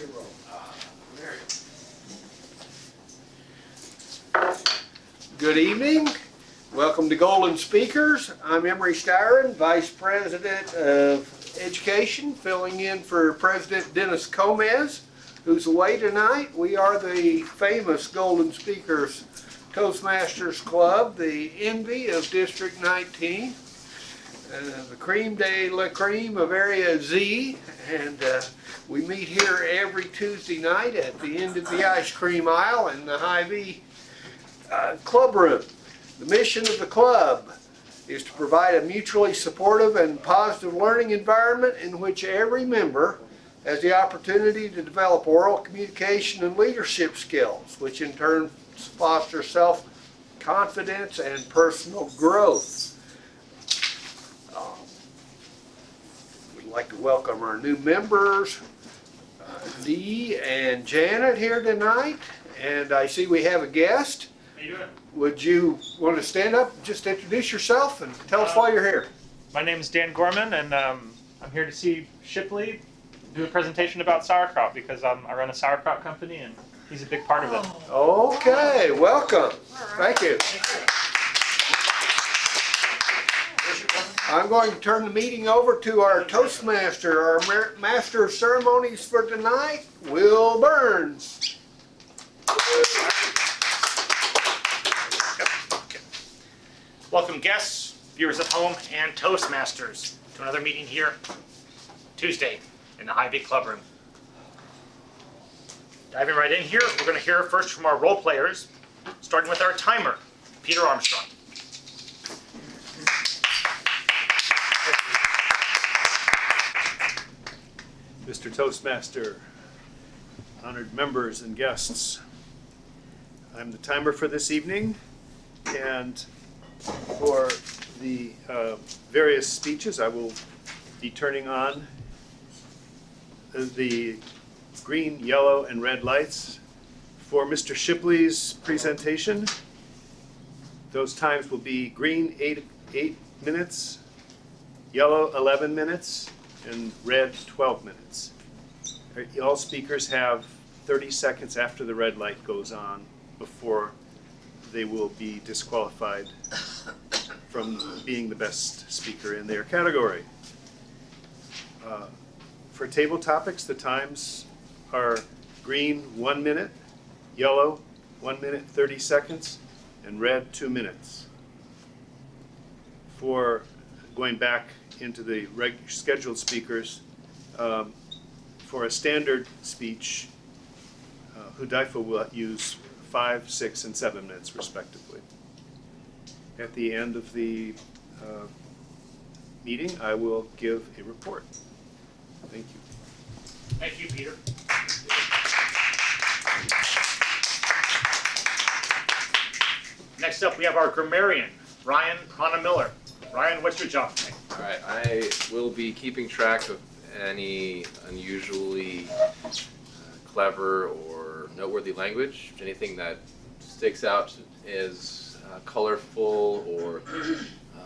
Ah, your roll. Good evening. Welcome to Golden Speakers. I'm Emery Styron, Vice President of Education, filling in for President Dennis Comez, who's away tonight. We are the famous Golden Speakers Toastmasters Club, the envy of District 19, uh, the cream de la cream of Area Z, and uh, we meet here every Tuesday night at the end of the ice cream aisle in the Hy-Vee uh, club room. The mission of the club is to provide a mutually supportive and positive learning environment in which every member has the opportunity to develop oral communication and leadership skills, which in turn foster self-confidence and personal growth. Um, We'd like to welcome our new members, uh, Dee and Janet here tonight, and I see we have a guest. How you doing? Would you want to stand up, and just introduce yourself and tell us why you're here? My name is Dan Gorman, and um, I'm here to see Shipley do a presentation about sauerkraut because um, I run a sauerkraut company, and he's a big part of it. Okay, welcome. Thank you. I'm going to turn the meeting over to our Toastmaster, our Master of Ceremonies for tonight, Will Burns. Welcome guests, viewers at home, and Toastmasters to another meeting here Tuesday in the Hy-Vee Club Room. Diving right in here, we're going to hear first from our role players, starting with our timer, Peter Armstrong. Mr. Toastmaster, honored members and guests. I'm the timer for this evening, and for the uh, various speeches, I will be turning on the green, yellow, and red lights. For Mr. Shipley's presentation, those times will be green, eight, eight minutes, yellow, 11 minutes, and red, 12 minutes. All speakers have 30 seconds after the red light goes on before they will be disqualified from being the best speaker in their category. Uh, For table topics, the times are green, one minute, yellow, one minute, 30 seconds, and red, two minutes. For going back into the scheduled speakers, um, for a standard speech, uh, Hudaifa will use five, six, and seven minutes respectively. At the end of the uh, meeting, I will give a report. Thank you. Thank you, Peter. Next up, we have our grammarian, Ryan Prana Miller. Ryan, what's your job? All right, I will be keeping track of any unusually uh, clever or noteworthy language, anything that sticks out as uh, colorful or uh,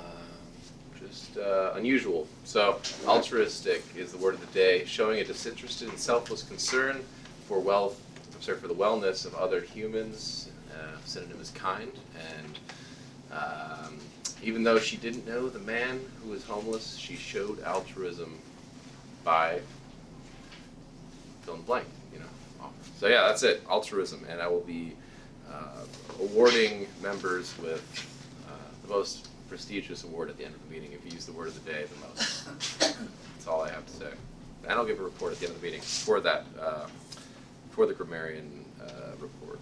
just uh, unusual. So, altruistic is the word of the day, showing a disinterested and selfless concern for well, I'm sorry, for the wellness of other humans. Uh, synonym is kind, and um, even though she didn't know the man who was homeless, she showed altruism by fill in the blank, you know. So yeah, that's it, altruism, and I will be uh, awarding members with uh, the most prestigious award at the end of the meeting if you use the word of the day the most. that's all I have to say. And I'll give a report at the end of the meeting for that, uh, for the grammarian uh, report.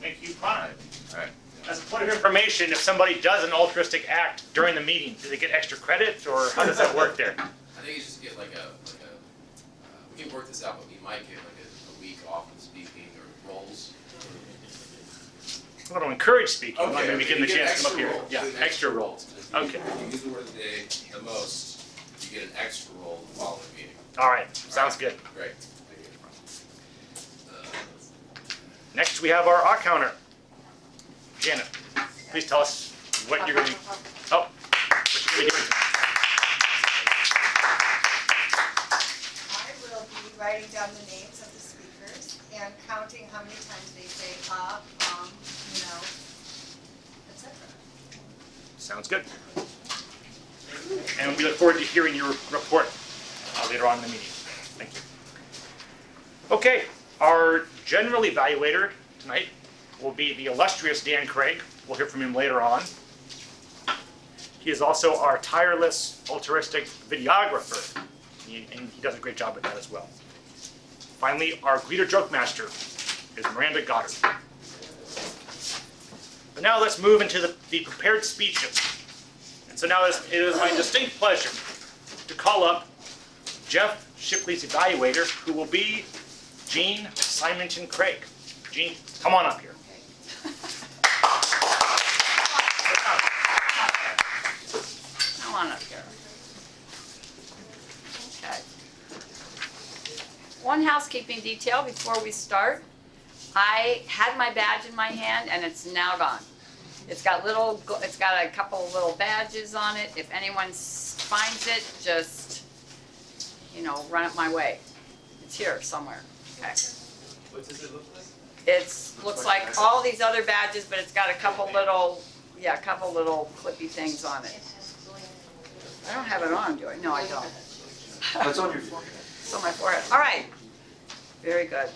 Thank you, Prana. All right. As a point of information, if somebody does an altruistic act during the meeting, do they get extra credit, or how does that work there? I think you just get like a, like a, uh, we can work this out, but we might get like a, a week off of speaking or roles. I want to encourage speaking. Okay, Maybe okay, give them the chance to come up here. roles. Yeah, extra roles. If Okay. If you use the word of the day the most, you get an extra role the following meeting. All right, sounds good. Great. Uh, Next, we have our art counter. Janet, please tell us what you're going to be, oh, what you're going to be doing. I down the names of the speakers and counting how many times they say uh, um, you know, etc. Sounds good. And we look forward to hearing your report uh, later on in the meeting. Thank you. Okay, our general evaluator tonight will be the illustrious Dan Craig. We'll hear from him later on. He is also our tireless altruistic videographer, He- and he does a great job at that as well. Finally, our greeter joke master is Miranda Goddard. But now let's move into the, the prepared speeches. And so now it is my distinct pleasure to call up Jeff Shipley's evaluator, who will be Jean Symington Craig. Jean, come on up here. Come on up here. Okay. One housekeeping detail before we start. I had my badge in my hand and it's now gone. It's got little, it's got a couple little badges on it. If anyone finds it, just, you know, run it my way. It's here somewhere, okay? What does it look like? It's, looks like all these other badges, but it's got a couple little, yeah, a couple little clippy things on it. I don't have it on, do I? No, I don't. Oh, it's on your forehead. It's on my forehead. All right. Very good.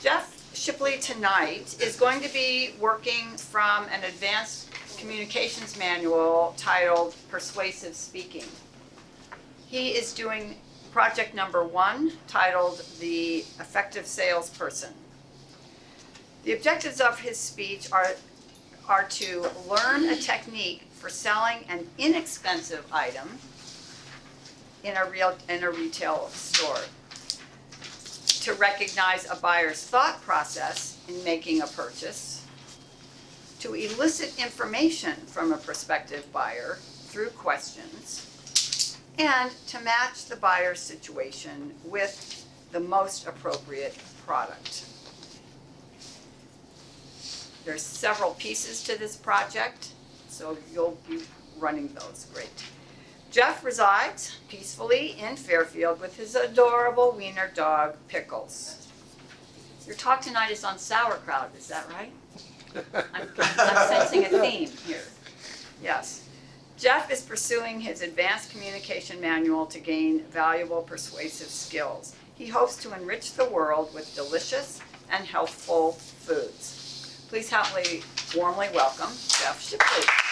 Jeff Shipley tonight is going to be working from an advanced communications manual titled Persuasive Speaking. He is doing project number one titled The Effective Salesperson. The objectives of his speech are, are to learn a technique for selling an inexpensive item in a real, in a retail store. To recognize a buyer's thought process in making a purchase. To elicit information from a prospective buyer through questions. And to match the buyer's situation with the most appropriate product. There's several pieces to this project, so you'll be running those, great. Jeff resides peacefully in Fairfield with his adorable wiener dog, Pickles. Your talk tonight is on sauerkraut, is that right? I'm, I'm sensing a theme here. Yes. Jeff is pursuing his advanced communication manual to gain valuable persuasive skills. He hopes to enrich the world with delicious and healthful foods. Please help me warmly welcome Jeff Shipley.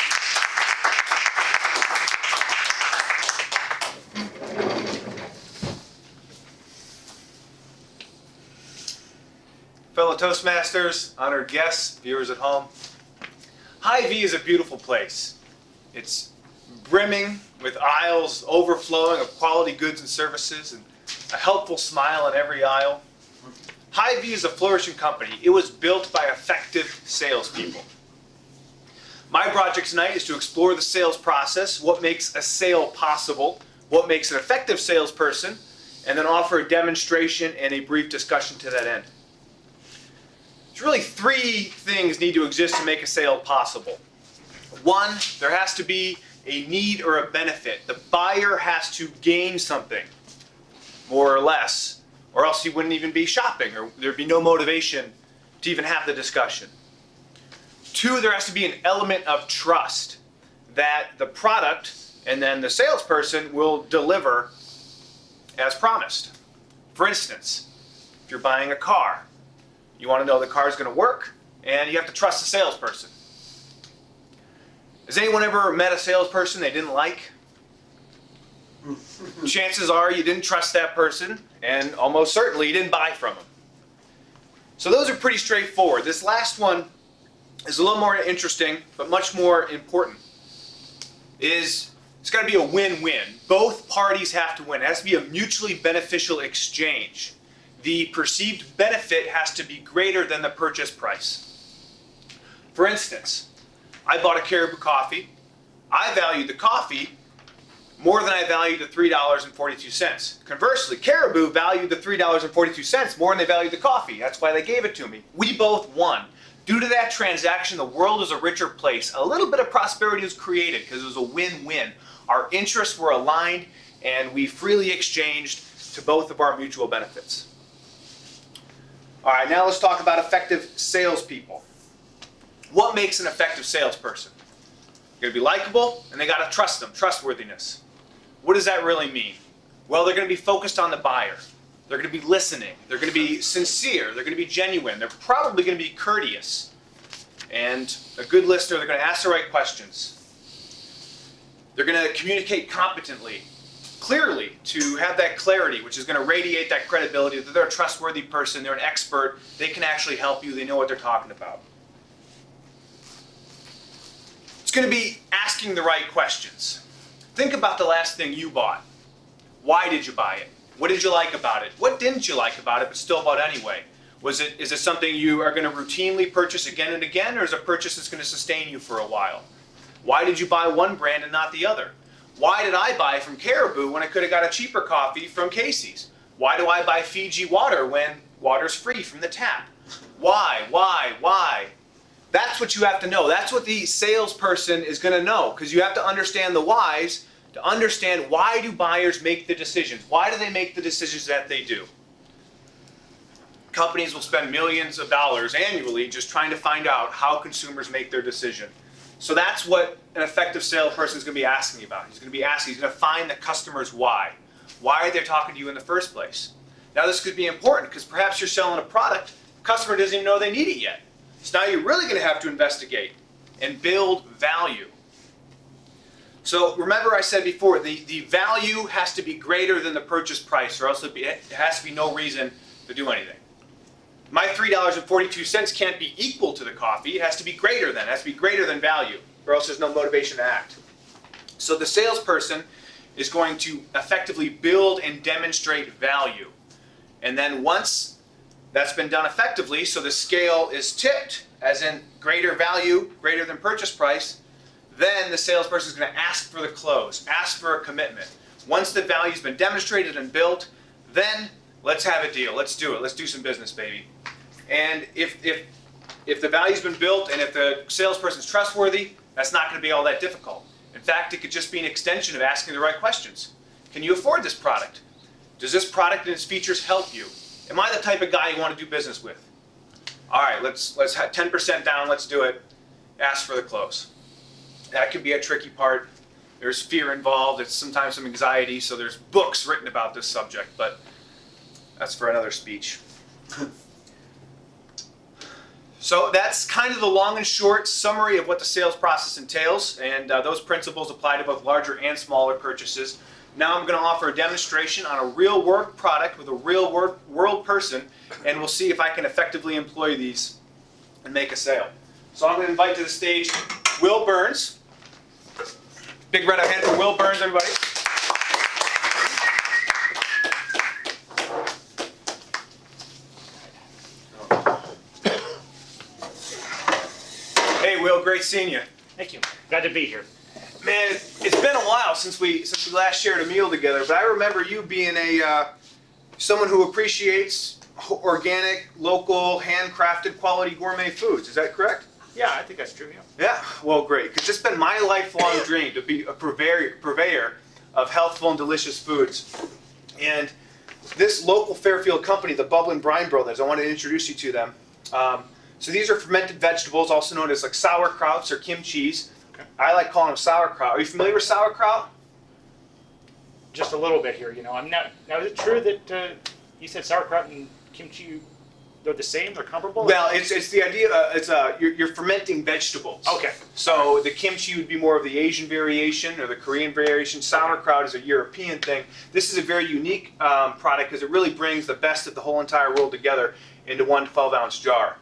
Fellow Toastmasters, honored guests, viewers at home. Hy-Vee is a beautiful place. It's brimming with aisles overflowing of quality goods and services and a helpful smile in every aisle. Hy-Vee is a flourishing company. It was built by effective salespeople. My project tonight is to explore the sales process, what makes a sale possible, what makes an effective salesperson, and then offer a demonstration and a brief discussion to that end. Really three things need to exist to make a sale possible. One, there has to be a need or a benefit. The buyer has to gain something, more or less, or else he wouldn't even be shopping, or there'd be no motivation to even have the discussion. Two, there has to be an element of trust that the product and then the salesperson will deliver as promised. For instance, if you're buying a car, you want to know the car is going to work, and you have to trust the salesperson. Has anyone ever met a salesperson they didn't like? Chances are you didn't trust that person, and almost certainly you didn't buy from them. So those are pretty straightforward. This last one is a little more interesting, but much more important. Is it's got to be a win-win. Both parties have to win. It has to be a mutually beneficial exchange the perceived benefit has to be greater than the purchase price. For instance, I bought a Caribou coffee. I valued the coffee more than I valued the $3.42. Conversely, Caribou valued the $3.42 more than they valued the coffee. That's why they gave it to me. We both won. Due to that transaction, the world is a richer place. A little bit of prosperity was created because it was a win-win. Our interests were aligned and we freely exchanged to both of our mutual benefits. All right, now let's talk about effective salespeople. What makes an effective salesperson? They're gonna be likable, and they gotta trust them, trustworthiness. What does that really mean? Well, they're gonna be focused on the buyer. They're gonna be listening. They're gonna be sincere. They're gonna be genuine. They're probably gonna be courteous. And a good listener, they're gonna ask the right questions. They're gonna communicate competently, clearly, to have that clarity, which is gonna radiate that credibility that they're a trustworthy person, they're an expert, they can actually help you, they know what they're talking about. It's going to be asking the right questions. Think about the last thing you bought. Why did you buy it? What did you like about it? What didn't you like about it but still bought anyway? Was it is it something you are going to routinely purchase again and again or is it a purchase that's going to sustain you for a while? Why did you buy one brand and not the other? Why did I buy from Caribou when I could have got a cheaper coffee from Casey's? Why do I buy Fiji water when water's free from the tap? Why? Why? Why? That's what you have to know. That's what the salesperson is going to know because you have to understand the whys to understand why do buyers make the decisions? Why do they make the decisions that they do? Companies will spend millions of dollars annually just trying to find out how consumers make their decision. So that's what an effective salesperson is going to be asking you about. He's going to be asking, he's going to find the customer's why. Why are they talking to you in the first place? Now this could be important because perhaps you're selling a product, the customer doesn't even know they need it yet. So now you're really going to have to investigate and build value. So remember I said before, the, the value has to be greater than the purchase price or else be, it has to be no reason to do anything. My $3.42 can't be equal to the coffee. It has to be greater than. It has to be greater than value or else there's no motivation to act. So the salesperson is going to effectively build and demonstrate value. And then once that's been done effectively, so the scale is tipped, as in greater value, greater than purchase price, then the salesperson is going to ask for the close, ask for a commitment. Once the value's been demonstrated and built, then let's have a deal. Let's do it. Let's do some business, baby. And if, if, if the value's been built and if the salesperson's trustworthy, that's not going to be all that difficult. In fact, it could just be an extension of asking the right questions. Can you afford this product? Does this product and its features help you? Am I the type of guy you want to do business with? All right, let's let's have 10% down. Let's do it. Ask for the close. That can be a tricky part. There's fear involved. It's sometimes some anxiety. So there's books written about this subject, but that's for another speech. So that's kind of the long and short summary of what the sales process entails, and uh, those principles apply to both larger and smaller purchases. Now I'm going to offer a demonstration on a real work product with a real work, world person, and we'll see if I can effectively employ these and make a sale. So I'm going to invite to the stage Will Burns. Big of hand for Will Burns, everybody. Hey, Will, great seeing you. Thank you. Glad to be here. Man, it- it's been a while since we since we last shared a meal together, but I remember you being a uh, someone who appreciates organic, local, handcrafted, quality gourmet foods. Is that correct? Yeah, I think that's true. Yeah. Yeah. Well, great, because it's been my lifelong dream to be a purveyor, purveyor of healthful and delicious foods, and this local Fairfield company, the Bubbling Brine Brothers, I want to introduce you to them. Um, so these are fermented vegetables, also known as like sauerkrauts or kimchi's. Okay. I like calling them sauerkraut. Are you familiar with sauerkraut? Just a little bit here, you know. I'm not. Now, is it true that uh, you said sauerkraut and kimchi they're the same? They're comparable? Well, it's, it's the idea. Uh, it's uh, you're, you're fermenting vegetables. Okay. So the kimchi would be more of the Asian variation or the Korean variation. Sauerkraut is a European thing. This is a very unique um, product because it really brings the best of the whole entire world together into one 12 ounce jar.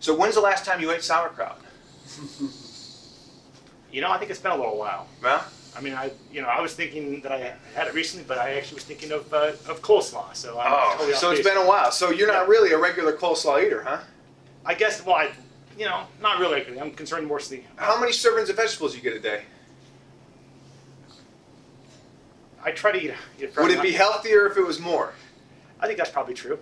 So when's the last time you ate sauerkraut? You know, I think it's been a little while. Well, I mean, I you know I was thinking that I had it recently, but I actually was thinking of uh, of coleslaw. So I'm oh, totally so it's been a while. So you're not really a regular coleslaw eater, huh? I guess. Well, I you know not really. I'm concerned mostly. How many servings of vegetables you get a day? I try to eat. eat Would it be healthier if it was more? I think that's probably true.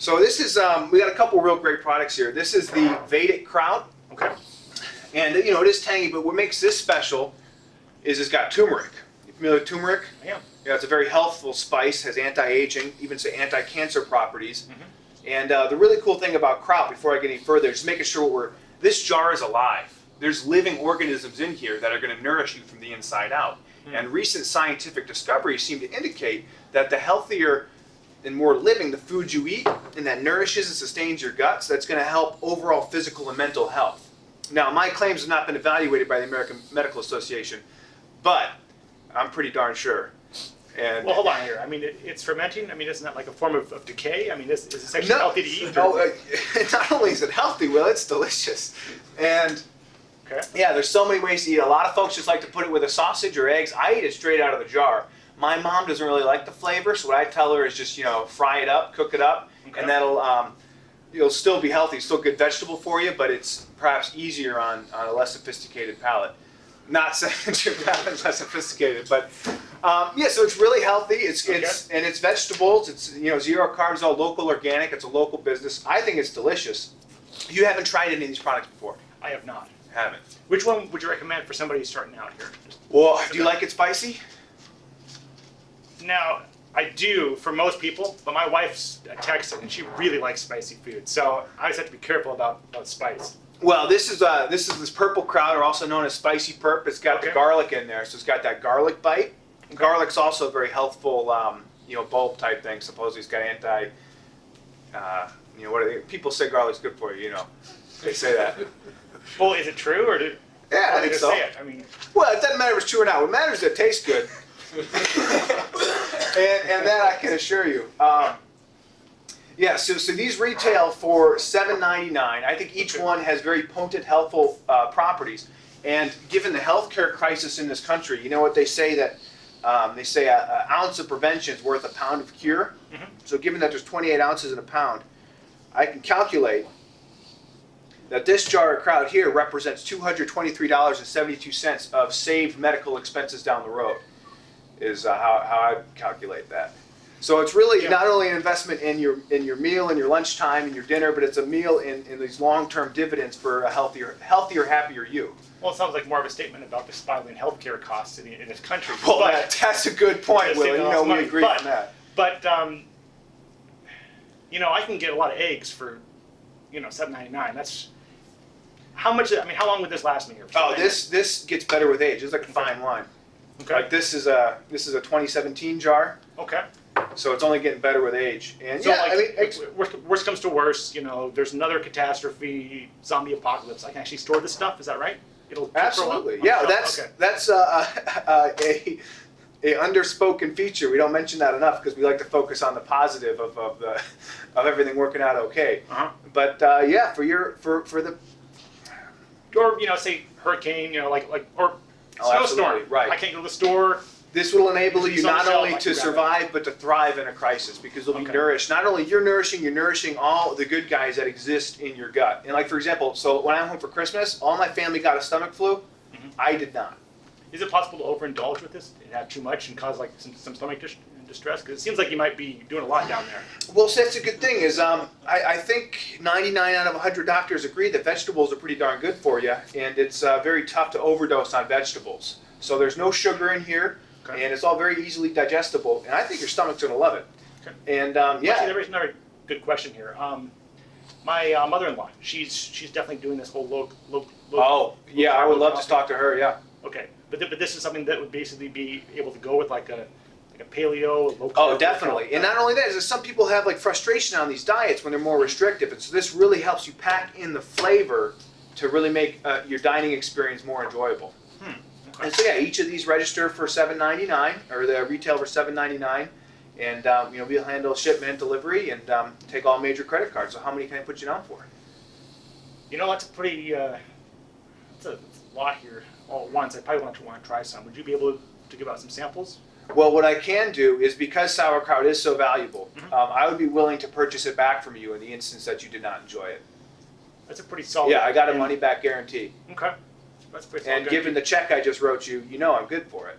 So this is um, we got a couple real great products here. This is the Vedic kraut. Okay. And you know, it is tangy, but what makes this special is it's got turmeric. You familiar with turmeric? I am. Yeah, it's a very healthful spice, has anti-aging, even say anti-cancer properties. Mhm. And uh, the really cool thing about kraut, before I get any further, is making sure we're this jar is alive. There's living organisms in here that are going to nourish you from the inside out. And recent scientific discoveries seem to indicate that the healthier and more living the food you eat, and that nourishes and sustains your guts, that's going to help overall physical and mental health. Now, my claims have not been evaluated by the American Medical Association, but I'm pretty darn sure. And Well, hold on here. I mean, it, it's fermenting. I mean, isn't that like a form of, of decay? I mean, is, is it actually healthy to eat? No, or- uh, not only is it healthy, Will, it's delicious. And Okay. yeah, there's so many ways to eat. A lot of folks just like to put it with a sausage or eggs. I eat it straight out of the jar. My mom doesn't really like the flavor, so what I tell her is just you know fry it up, cook it up, Okay. and that'll um, you'll still be healthy, still good vegetable for you, but it's perhaps easier on, on a less sophisticated palate. Not saying that your palate's less sophisticated, but um, yeah, so it's really healthy. It's it's and it's vegetables. It's you know zero carbs, all local, organic. It's a local business. I think it's delicious. You haven't tried any of these products before, I have not. haven't? Which one would you recommend for somebody starting out here? Just- Well, do you like it spicy? Now, I do for most people, but my wife's a Texan and she really likes spicy food. So I just have to be careful about, about spice. Well, this is uh, this is this purple kraut, or also known as spicy perp. It's got the garlic in there, so it's got that garlic bite. Garlic's also a very healthful, um, you know, bulb type thing. Supposedly, it's got anti. Uh, you know, what are they, people say garlic's good for you. You know, they say that. Well, is it true or do, Yeah, I think so. I mean, Well, it doesn't matter if it's true or not. What matters is it tastes good. and, and that I can assure you. Um, yeah, so, so these retail for $7.99. I think each one has very potent, healthful uh, properties. And given the healthcare crisis in this country, you know what they say that um, they say an ounce of prevention is worth a pound of cure. Mhm. So given that there's 28 ounces in a pound, I can calculate that this jar of kraut here represents $223.72 of saved medical expenses down the road, is uh, how, how I calculate that. So it's really Yeah. not only an investment in your in your meal and your lunchtime and your dinner, but it's a meal in, in these long-term dividends for a healthier, healthier, happier you. well, it sounds like more of a statement about the spiraling healthcare costs in, in this country. Well, but, that, that's a good point, Will. You know, we agree But- on that. but um, you know, I can get a lot of eggs for, you know, seven ninety nine. That's how much? I mean, how long would this last me here? Oh, this this gets better with age. It's like a fine wine. Okay. Like this is a this is a 2017 jar, Okay. so it's only getting better with age. And So yeah, like, I mean, ex- worst, worst comes to worst, you know, there's another catastrophe, zombie apocalypse. I can actually store this stuff. Is that right? It'll keep for a while? Absolutely, yeah. That's okay. that's uh, uh, a a underspoken feature. We don't mention that enough because we like to focus on the positive of, of the of everything working out okay. Uh-huh. But uh, yeah, for your for for the Or you know, say hurricane, you know, like like or Oh, snowstorm. absolutely, right. I can't go to the store. this will enable you not only to grab it. survive but to thrive in a crisis because you'll be Okay. nourished. Not only you're nourishing, you're nourishing all the good guys that exist in your gut. And like for example, so when I'm home for Christmas, all my family got a stomach flu. Mhm. I did not. Is it possible to overindulge with this and have too much and cause like some, some stomach dis- distress? Because it seems like you might be doing a lot down there. Well, so that's a good thing. Is um, I, I think 99 out of 100 doctors agree that vegetables are pretty darn good for you, and it's uh, very tough to overdose on vegetables. So there's no sugar in here, Okay. and it's all very easily digestible. And I think your stomach's gonna love it. Okay. And um, Actually, yeah, there is another good question here. Um, my uh, mother-in-law, she's she's definitely doing this whole low low. low oh yeah, I would love to talk to her. Yeah. Okay, but th- but this is something that would basically be able to go with like a paleo low. Oh, definitely. And not only that, is that some people have like frustration on these diets when they're more restrictive, and so this really helps you pack in the flavor to really make uh, your dining experience more enjoyable. Hmm, And so yeah, each of these register for seven ninety nine, or the retail for seven ninety nine, and um, you know we'll handle shipment, delivery, and um, take all major credit cards. So how many can I put you down for? You know, that's a pretty uh, that's a, that's a lot here all at once. I probably want to want to try some. Would you be able to give out some samples? Well, what I can do is because sauerkraut is so valuable, Mhm. um, I would be willing to purchase it back from you in the instance that you did not enjoy it. That's a pretty solid. Yeah, I got a money back guarantee. Okay, that's pretty solid. And given the check I just wrote you, you know I'm good for it.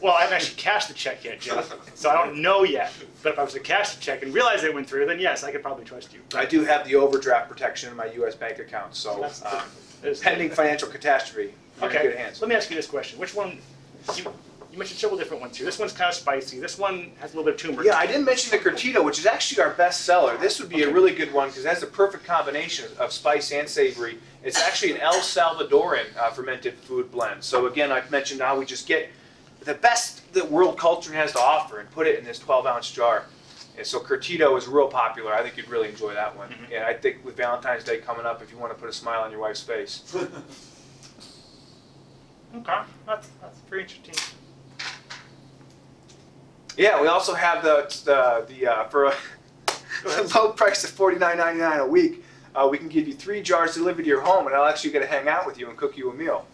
Well, I haven't actually cashed the check yet, Jeff, so I don't know yet. But if I was to cash the check and realize it went through, then yes, I could probably trust you. I do have the overdraft protection in my U.S. bank account, so um, pending financial catastrophe, you're Okay. in good hands. Let me ask you this question: Which one You, you mentioned several different ones here. This one's kind of spicy. This one has a little bit of turmeric. Yeah, I didn't mention the Curtido, which is actually our best seller. This would be a really good one because it has the perfect combination of spice and savory. It's actually an El Salvadoran uh, fermented food blend. So again, I've mentioned how we just get the best that world culture has to offer and put it in this 12 ounce jar. And so Curtido is real popular. I think you'd really enjoy that one. Mhm. And I think with Valentine's Day coming up, if you want to put a smile on your wife's face. Okay, that's, that's pretty interesting. Yeah, we also have the the the uh, for a low price of forty nine ninety nine a week. Uh, we can give you three jars delivered to your home, and I'll actually get to hang out with you and cook you a meal.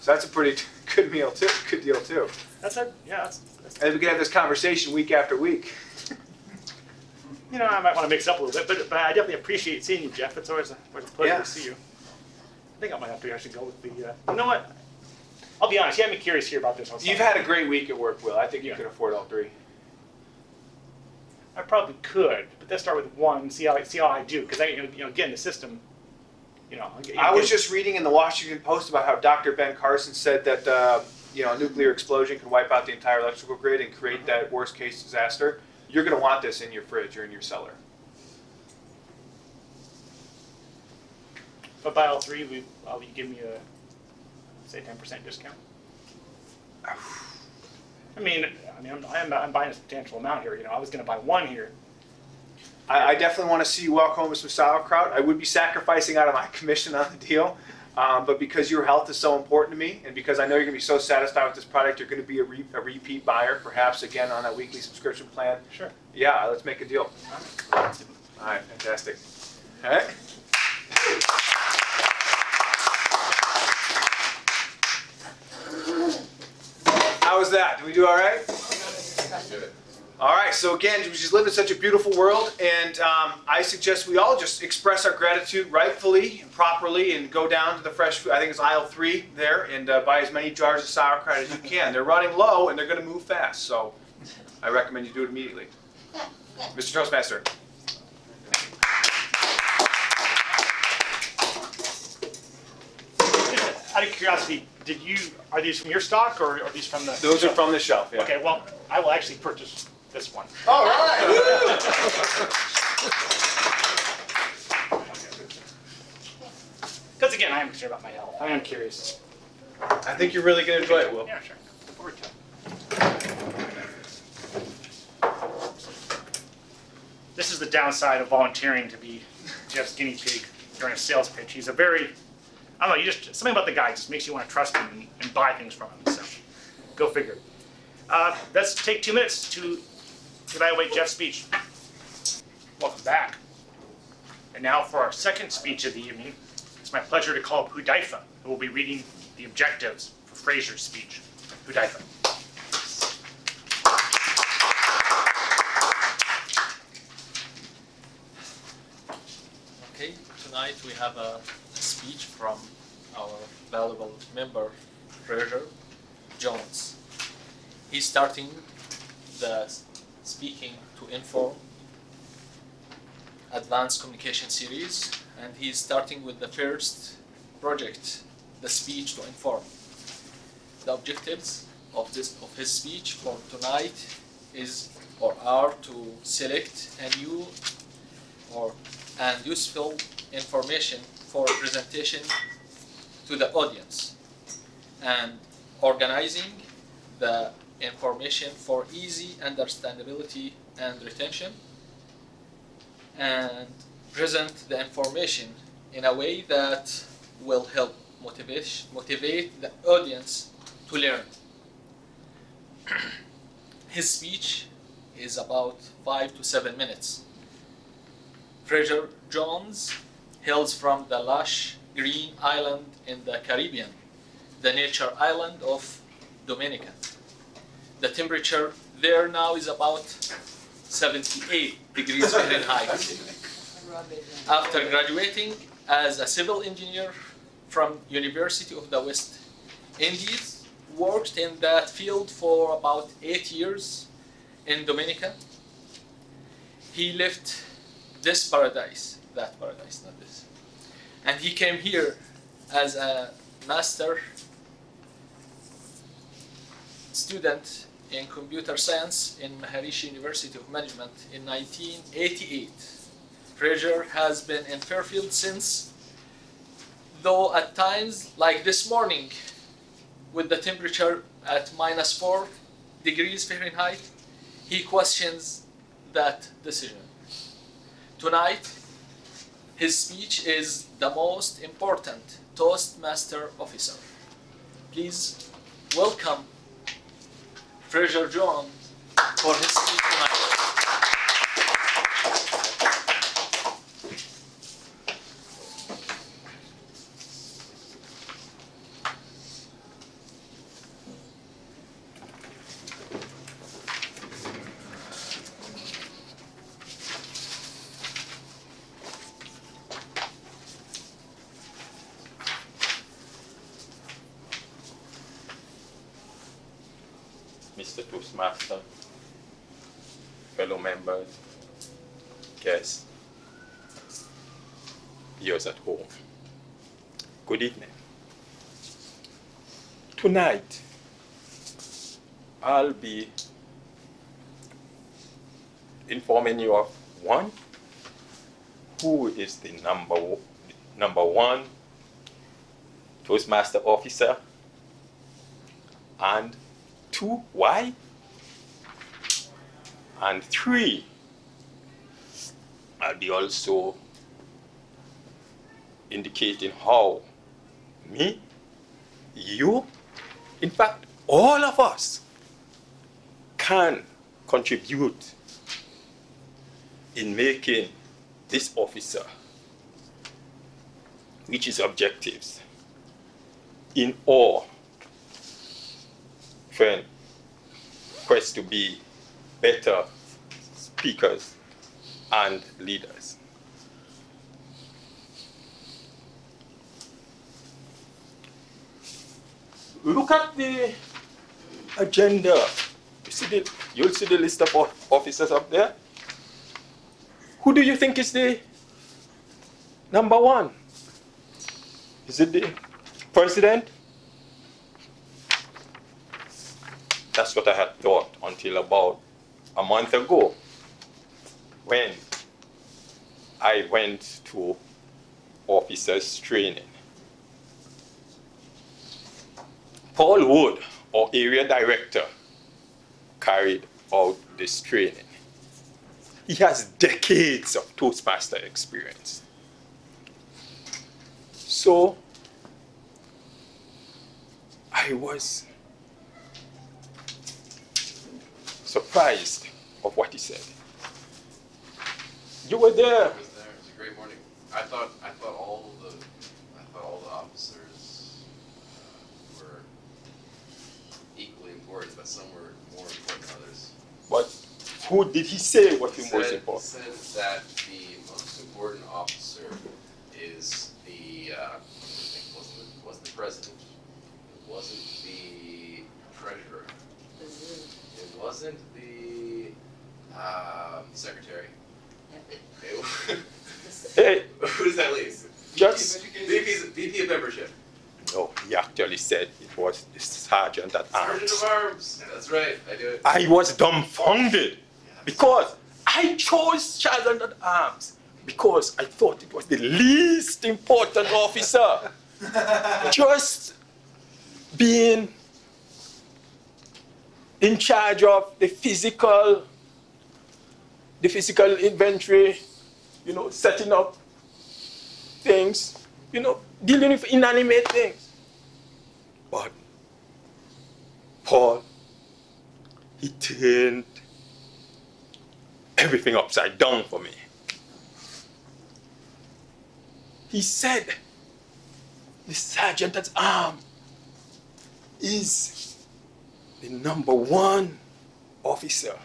So that's a pretty good meal too. Good deal too. That's a, yeah, that's, that's, And we can have this conversation week after week. you know, I might want to mix it up a little bit, but, but I definitely appreciate seeing you, Jeff. It's always a, always a pleasure Yeah. to see you. I think I might have to actually go with the, uh, you know what? I'll be honest, you have me curious here about this. You've had a great week at work, Will. I think you Yeah. can afford all three. I probably could, but let's start with one. See how I see how I do, because I, you know, again, the system. You know, again- I was just reading in the Washington Post about how Dr. Ben Carson said that uh, you know a nuclear explosion could wipe out the entire electrical grid and create that worst case disaster. You're going to want this in your fridge or in your cellar. But by all three, we, uh, you give me a say ten percent discount. I mean, I mean, I'm, I'm, I'm buying a substantial amount here. You know, I was going to buy one here. I, I definitely want to see you walk home with some sauerkraut. I would be sacrificing out of my commission on the deal, um, but because your health is so important to me, and because I know you're going to be so satisfied with this product, you're going to be a, re- a repeat buyer, perhaps again on that weekly subscription plan. Sure. Yeah, let's make a deal. All right, fantastic. All right. was that? Did we do all right? All right, so again, we just live in such a beautiful world, and um, I suggest we all just express our gratitude rightfully and properly and go down to the fresh food. I think it's aisle three there and uh, buy as many jars of sauerkraut as you can. They're running low and they're going to move fast, so I recommend you do it immediately. Mr. Toastmaster. Just out of curiosity, did you are these from your stock or are these from the? Those are from the shelf, yeah. Okay, well, I will actually purchase this one. All right. Because again, I am concerned about my health. I am curious. I think you're really going to enjoy it, Will. Yeah, sure. Look forward to it. This is the downside of volunteering to be Jeff's guinea pig during a sales pitch. He's a very, I don't know, you just, something about the guy just makes you want to trust him and, and buy things from him. So, go figure. Uh, let's take two minutes to evaluate Jeff's speech. Welcome back. And now for our second speech of the evening, it's my pleasure to call up Hudaifa, who will be reading the objectives for Fraser's speech. Hudaifa. Okay, tonight we have a, speech from our valuable member, Fraser Jones. He's starting the speaking to inform advanced communication series, and he's starting with the first project, the speech to inform. The objectives of this of his speech for tonight is or are to select a new or and useful information for presentation to the audience and organizing the information for easy understandability and retention and present the information in a way that will help motivate, motivate the audience to learn. His speech is about five to seven minutes. Fraser Jones hails from the lush green island in the Caribbean, the nature island of Dominica. The temperature there now is about 78 degrees Fahrenheit. After graduating as a civil engineer from University of the West Indies, worked in that field for about eight years in Dominica. He left this paradise, that paradise, not. And he came here as a master student in computer science in Maharishi University of Management in 1988. Fraser has been in Fairfield since, though at times, like this morning, with the temperature at minus 4 degrees Fahrenheit, he questions that decision. Tonight, his speech is the most important Toastmaster officer. Please welcome Fraser John for his speech tonight. Mr. Toastmaster, fellow members, guests, viewers at home. Good evening. Tonight, I'll be informing you of one, who is the number, number one Toastmaster officer, and two, why? And three, I'll be also indicating how me, you, in fact, all of us can contribute in making this officer reach his objectives in all friend quest to be better speakers and leaders. Look at the agenda. You see the, you'll see the list of officers up there. Who do you think is the number one? Is it the president? That's what I had thought until about a month ago when I went to officers training. Paul Wood, our area director, carried out this training. He has decades of Toastmaster experience. So I was surprised of what he said. You were there. I was there. It was a great morning. I thought I thought all the I thought all the officers uh, were equally important, but some were more important than others. But who did he say was the most important? He said that the most important officer is the uh, wasn't the, wasn't the president. It wasn't the treasurer. It wasn't the um, secretary. It- Hey, Who does that leave? Just- VP, VP of membership. no, he actually said it was the sergeant at arms. Sergeant of arms. That's right. I do it. I was dumbfounded because I chose sergeant at arms because I thought it was the least important officer. Just being in charge of the physical, the physical inventory, you know, setting up things, you know, dealing with inanimate things. But Paul, he turned everything upside down for me. He said, the sergeant at arms is the number one officer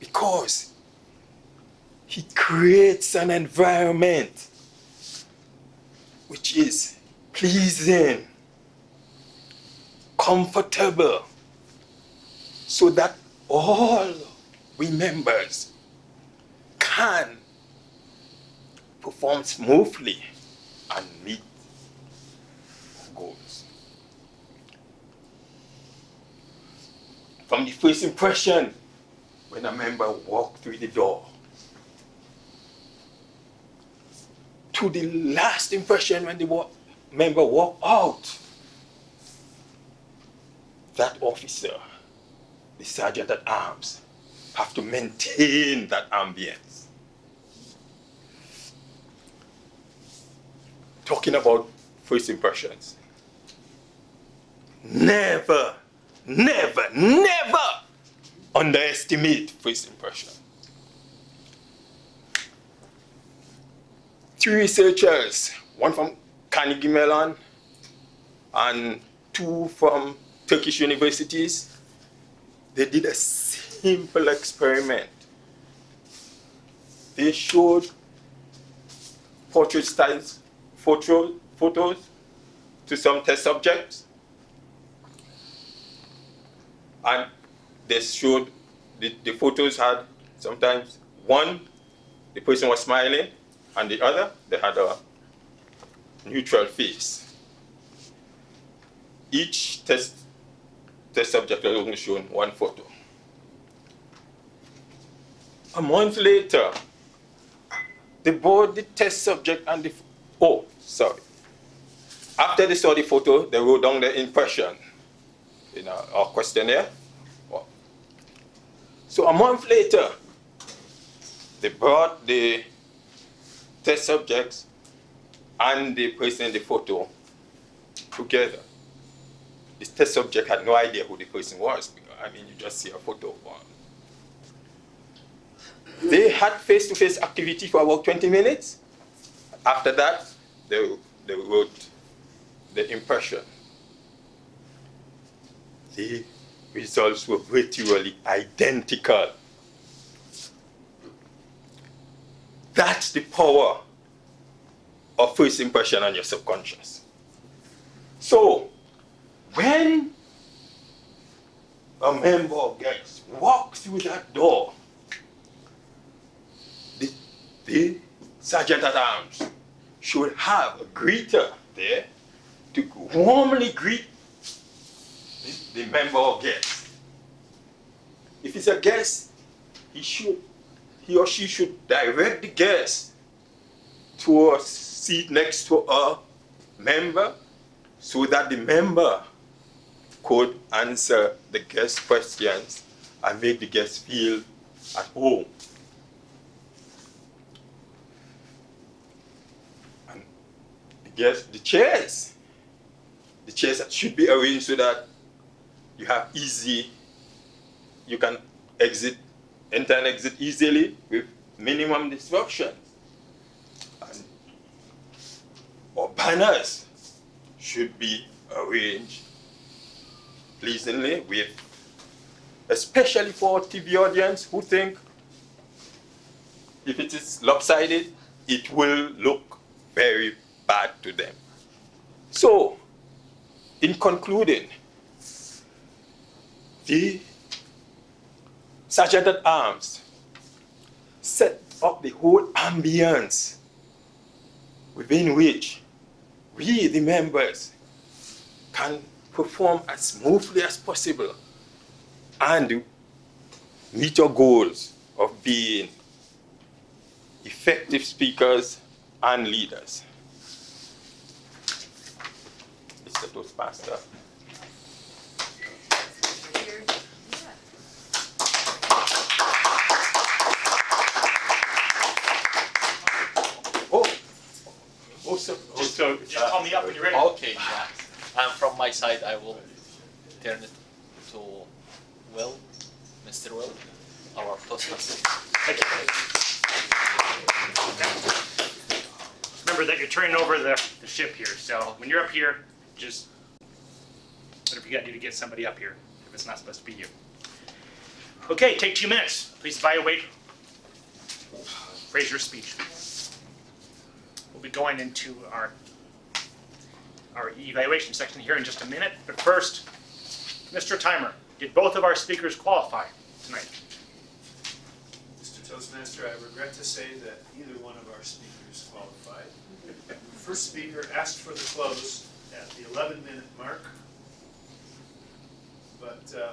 because he creates an environment which is pleasing, comfortable, so that all we members can perform smoothly and meet goals. From the first impression when a member walked through the door to the last impression when the wa- member walked out. That officer, the sergeant at arms, have to maintain that ambience. Talking about first impressions. Never, never, never underestimate first impression. Three researchers, one from Carnegie Mellon and two from Turkish universities, they did a simple experiment. They showed portrait styles, photo, photos to some test subjects. And they showed the, the photos had sometimes one, the person was smiling, and the other, they had a neutral face. Each test, test subject was only shown one photo. A month later, the board, the test subject and the, oh, sorry. After they saw the photo, they wrote down their impression in our, our questionnaire. So a month later, they brought the test subjects and the person in the photo together. The test subject had no idea who the person was. because, I mean, you just see a photo one. They had face-to-face activity for about 20 minutes. After that, they, they wrote the impression. The results were virtually identical. That's the power of first impression on your subconscious. So, when a member of guests walk through that door, the, the sergeant at arms should have a greeter there to warmly greet the, member of guests. If it's a guest, he should, he or she should direct the guest to a seat next to a member so that the member could answer the guest questions and make the guest feel at home. And the guest, the chairs, the chairs should be arranged so that you have easy, you can exit, enter and exit easily with minimum disruption. And, or banners should be arranged pleasingly with, especially for TV audience who think if it is lopsided, it will look very bad to them. So, in concluding, the sergeant at arms set up the whole ambience within which we, the members, can perform as smoothly as possible and meet our goals of being effective speakers and leaders. Mr. Toastmaster. So, so, Just call me up when you're ready. Okay, yeah. And from my side, I will turn it to Will, Mr. Will, our Toastmaster. Thank you. Remember that you're turning over the, the ship here, so when you're up here, just whatever you gotta do to get somebody up here, if it's not supposed to be you. Okay, take two minutes. Please evaluate Fraser's speech. Be going into our our evaluation section here in just a minute, but first, Mr. Timer, did both of our speakers qualify tonight? Mr. Toastmaster, I regret to say that either one of our speakers qualified. The first speaker asked for the close at the 11-minute mark, but uh,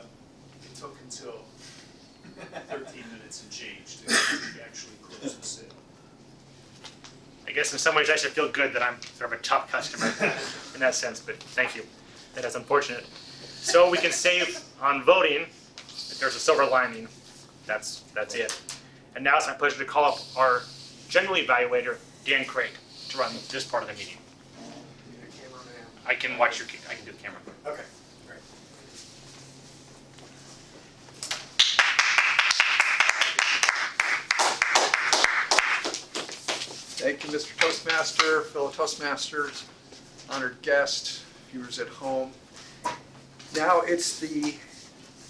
it took until thirteen minutes and change to actually close the sale. I guess in some ways I should feel good that I'm sort of a tough customer in that sense, but thank you. That is unfortunate. So we can save on voting, if there's a silver lining, that's, that's it. And now it's my pleasure to call up our general evaluator, Dan Craig, to run this part of the meeting. I can watch your, ca- I can do the camera. Okay, Toastmaster, fellow Toastmasters, honored guests, viewers at home. Now it's the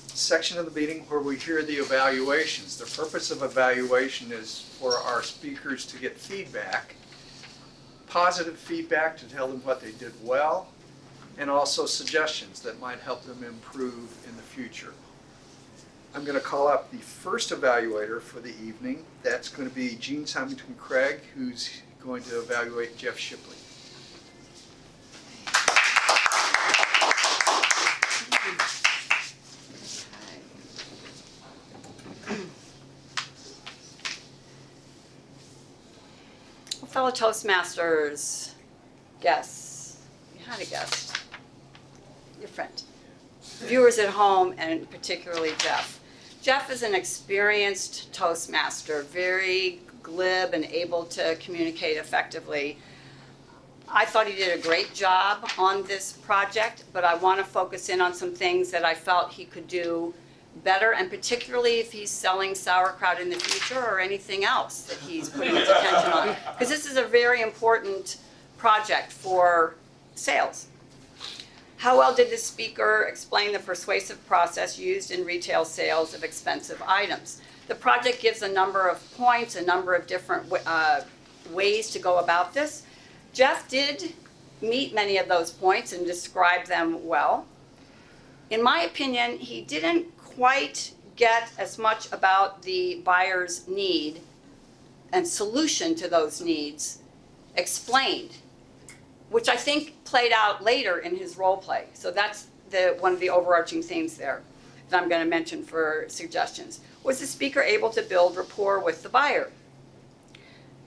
section of the meeting where we hear the evaluations. The purpose of evaluation is for our speakers to get feedback, positive feedback to tell them what they did well, and also suggestions that might help them improve in the future. I'm going to call up the first evaluator for the evening. That's going to be Jean Symington Craig, who's going to evaluate Jeff Shipley. Fellow Toastmasters, guests, you had a guest, your friend, viewers at home, and particularly Jeff. Jeff is an experienced Toastmaster, very glib and able to communicate effectively. I thought he did a great job on this project, but I want to focus in on some things that I felt he could do better, and particularly if he's selling sauerkraut in the future or anything else that he's putting his attention on. Because this is a very important project for sales. How well did the speaker explain the persuasive process used in retail sales of expensive items? The project gives a number of points, a number of different uh, ways to go about this. Jeff did meet many of those points and describe them well. In my opinion, he didn't quite get as much about the buyer's need and solution to those needs explained, which I think played out later in his role play. So that's the, one of the overarching themes there that I'm going to mention for suggestions. Was the speaker able to build rapport with the buyer?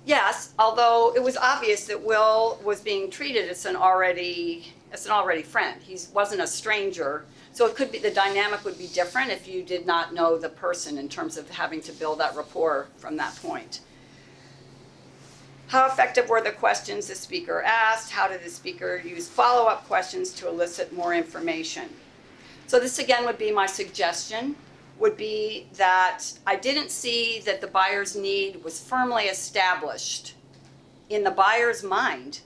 Yes, although it was obvious that Will was being treated as an already as an already friend. He wasn't a stranger. So it could be the dynamic would be different if you did not know the person in terms of having to build that rapport from that point. How effective were the questions the speaker asked? How did the speaker use follow-up questions to elicit more information? So this again would be my suggestion, would be that I didn't see that the buyer's need was firmly established in the buyer's mind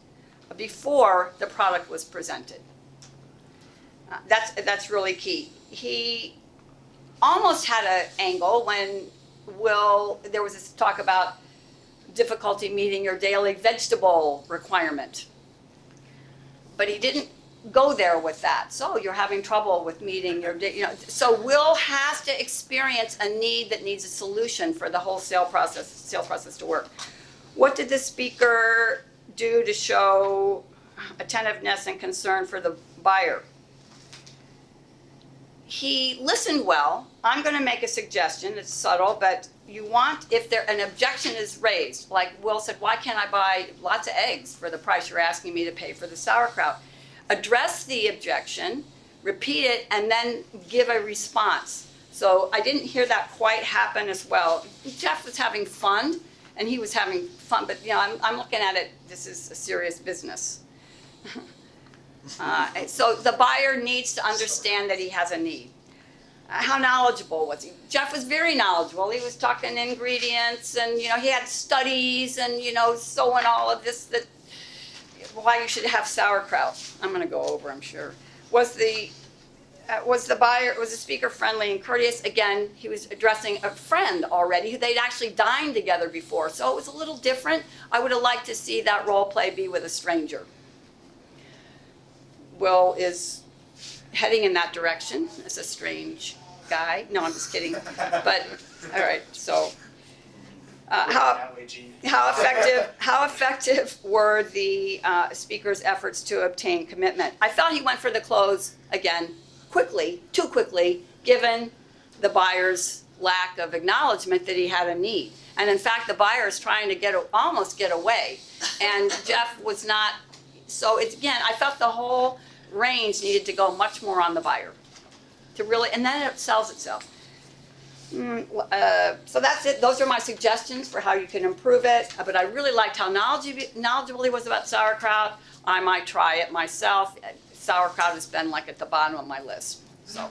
before the product was presented. Uh, That's, that's really key. He almost had an angle when Will, there was this talk about difficulty meeting your daily vegetable requirement. But he didn't go there with that. So you're having trouble with meeting your, you know, so Will has to experience a need that needs a solution for the whole sale process, sales process to work. What did the speaker do to show attentiveness and concern for the buyer? He listened well. I'm going to make a suggestion. It's subtle, but you want, if there, an objection is raised, like Will said, why can't I buy lots of eggs for the price you're asking me to pay for the sauerkraut? Address the objection, repeat it, and then give a response. So I didn't hear that quite happen as well. Jeff was having fun, and he was having fun, but you know, I'm, I'm looking at it, this is a serious business. Uh, so the buyer needs to understand that he has a need. Uh, How knowledgeable was he? Jeff was very knowledgeable. He was talking ingredients and, you know, he had studies and, you know, so and all of this that, why you should have sauerkraut. I'm gonna go over, I'm sure. Was the, uh, was the buyer, was the speaker friendly and courteous? Again, he was addressing a friend already, who they'd actually dined together before, so it was a little different. I would have liked to see that role play be with a stranger. Will is heading in that direction as a strange guy. No, I'm just kidding. But, all right, so. Uh, how, how effective, how effective were the uh, speaker's efforts to obtain commitment? I felt he went for the close again, quickly, too quickly, given the buyer's lack of acknowledgement that he had a need. And in fact, the buyer is trying to get, a- almost get away. And Jeff was not, so it's, again, I felt the whole range needed to go much more on the buyer. To really, and then it sells itself. Mm, uh, So that's it, those are my suggestions for how you can improve it, Uh, but I really liked how knowledgeable, he was about sauerkraut. I might try it myself. Sauerkraut has been like at the bottom of my list, so,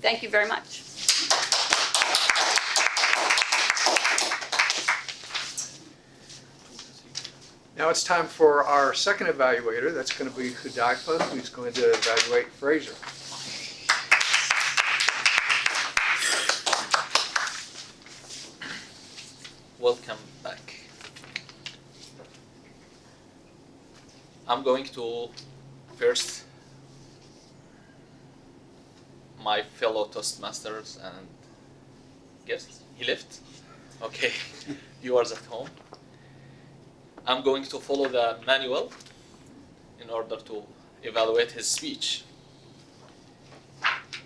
thank you very much. Now it's time for our second evaluator. That's going to be Hudaifa, who's going to evaluate Fraser. Welcome back. I'm going to first my fellow Toastmasters and guests. He left. Okay, viewers at home. I'm going to follow the manual in order to evaluate his speech.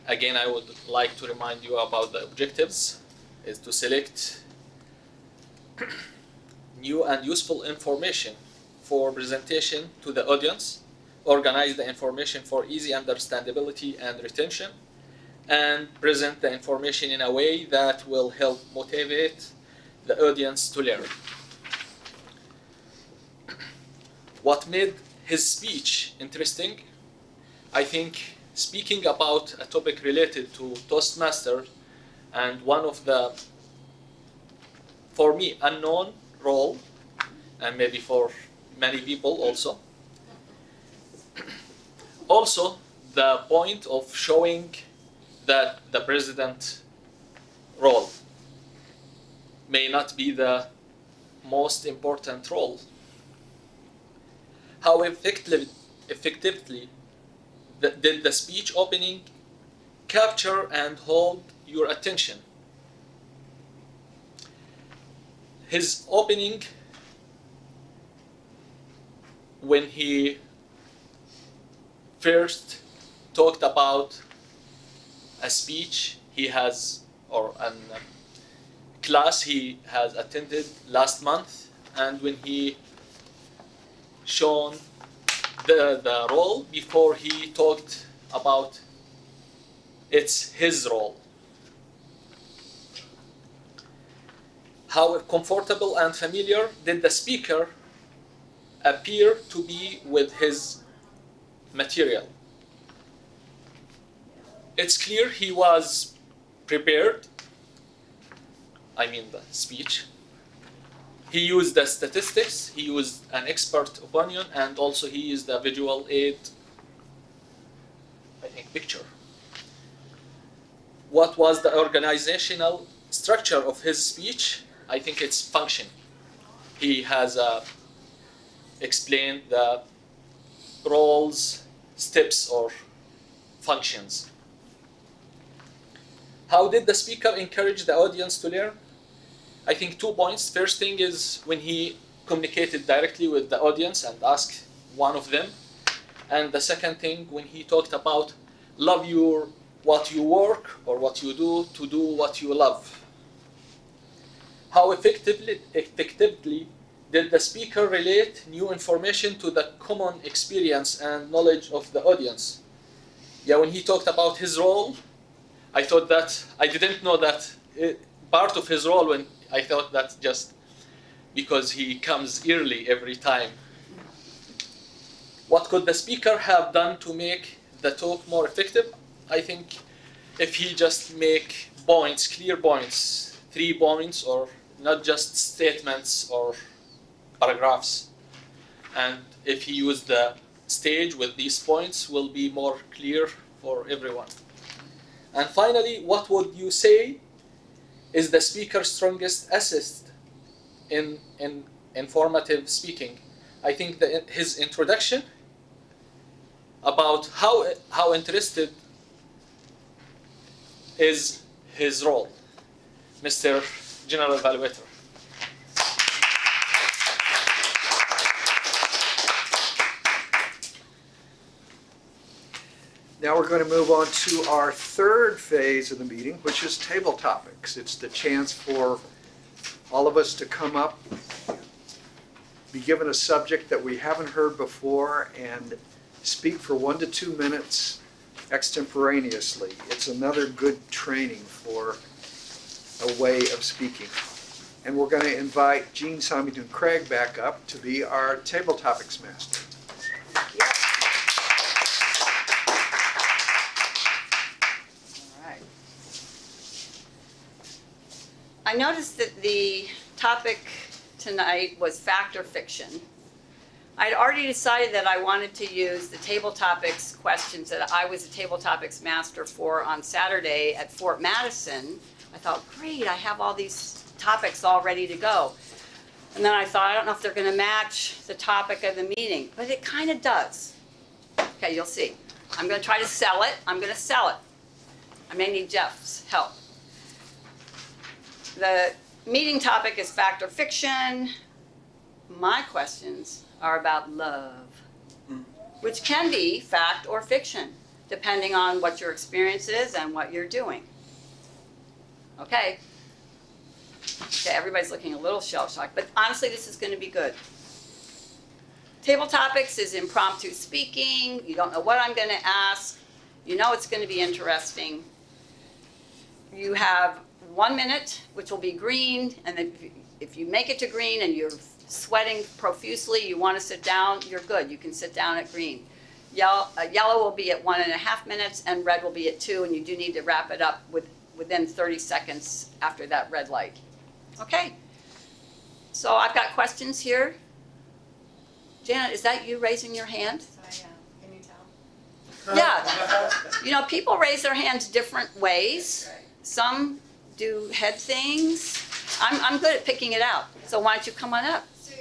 Again, I would like to remind you about the objectives is to select new and useful information for presentation to the audience, organize the information for easy understandability and retention, and present the information in a way that will help motivate the audience to learn. What made his speech interesting? I think speaking about a topic related to Toastmasters and one of the for me unknown role and maybe for many people also. Also the point of showing that the president role may not be the most important role. How effectively, effectively the, did the speech opening capture and hold your attention his opening when he first talked about a speech he has or a uh, class he has attended last month and when he shown the, the role before he talked about it's his role how comfortable and familiar did the speaker appear to be with his material. It's clear he was prepared, I mean the speech. He used the statistics, he used an expert opinion, and also he used a visual aid, I think, picture. What was the organizational structure of his speech? I think it's function. He has uh, explained the roles, steps, or functions. How did the speaker encourage the audience to learn? I think two points. First thing is when he communicated directly with the audience and asked one of them. And the second thing, when he talked about love your what you work or what you do to do what you love how effectively, effectively did the speaker relate new information to the common experience and knowledge of the audience? Yeah, when he talked about his role, I thought that I didn't know that it, part of his role when I thought that just because he comes early every time. What could the speaker have done to make the talk more effective? I think if he just make points, clear points, three points or not just statements or paragraphs. And if he used the stage with these points will be more clear for everyone. And finally, what would you say is the speaker's strongest assist in, in informative speaking? I think that his introduction about how, how interested is his role. Mr. General Evaluator. Now we're going to move on to our third phase of the meeting, which is table topics. It's the chance for all of us to come up, be given a subject that we haven't heard before, and speak for one to two minutes extemporaneously. It's another good training for a way of speaking. And we're going to invite Jean Symington Craig back up to be our table topics master. All right. I noticed that the topic tonight was fact or fiction. I'd already decided that I wanted to use the table topics questions that I was a table topics master for on Saturday at Fort Madison. I thought, great, I have all these topics all ready to go. And then I thought, I don't know if they're gonna match the topic of the meeting, but it kind of does. Okay, you'll see. I'm gonna try to sell it. I'm gonna sell it. I may need Jeff's help. The meeting topic is fact or fiction. My questions are about love, which can be fact or fiction, depending on what your experience is and what you're doing. Okay? Okay, everybody's looking a little shell shocked, but honestly, this is going to be good. Table topics is impromptu speaking. You don't know what I'm going to ask. You know it's going to be interesting. You have one minute, which will be green, and if you make it to green and you're sweating profusely, you want to sit down, you're good. You can sit down at green. Yellow, uh, yellow will be at one and a half minutes, and red will be at two, and you do need to wrap it up with, within 30 seconds after that red light. Okay. So I've got questions here. Janet, is that you raising your hand? So I am, can you tell? Yeah. You know, people raise their hands different ways. Right. Some do head things. I'm, I'm good at picking it out. So why don't you come on up? So,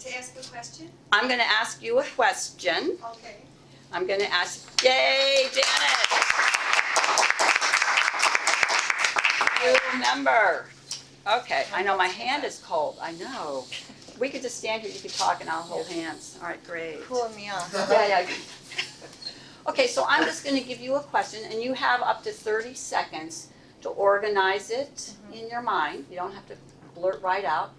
to ask a question? I'm going to ask you a question. Okay. I'm going to ask, yay, Janet! You remember. Okay, I know my hand is cold. I know. We could just stand here, you could talk, and I'll hold hands. All right, great. Cooling me off. Yeah, yeah. Okay, so I'm just gonna give you a question, and you have up to thirty seconds to organize it Mm-hmm. in your mind. You don't have to blurt right out.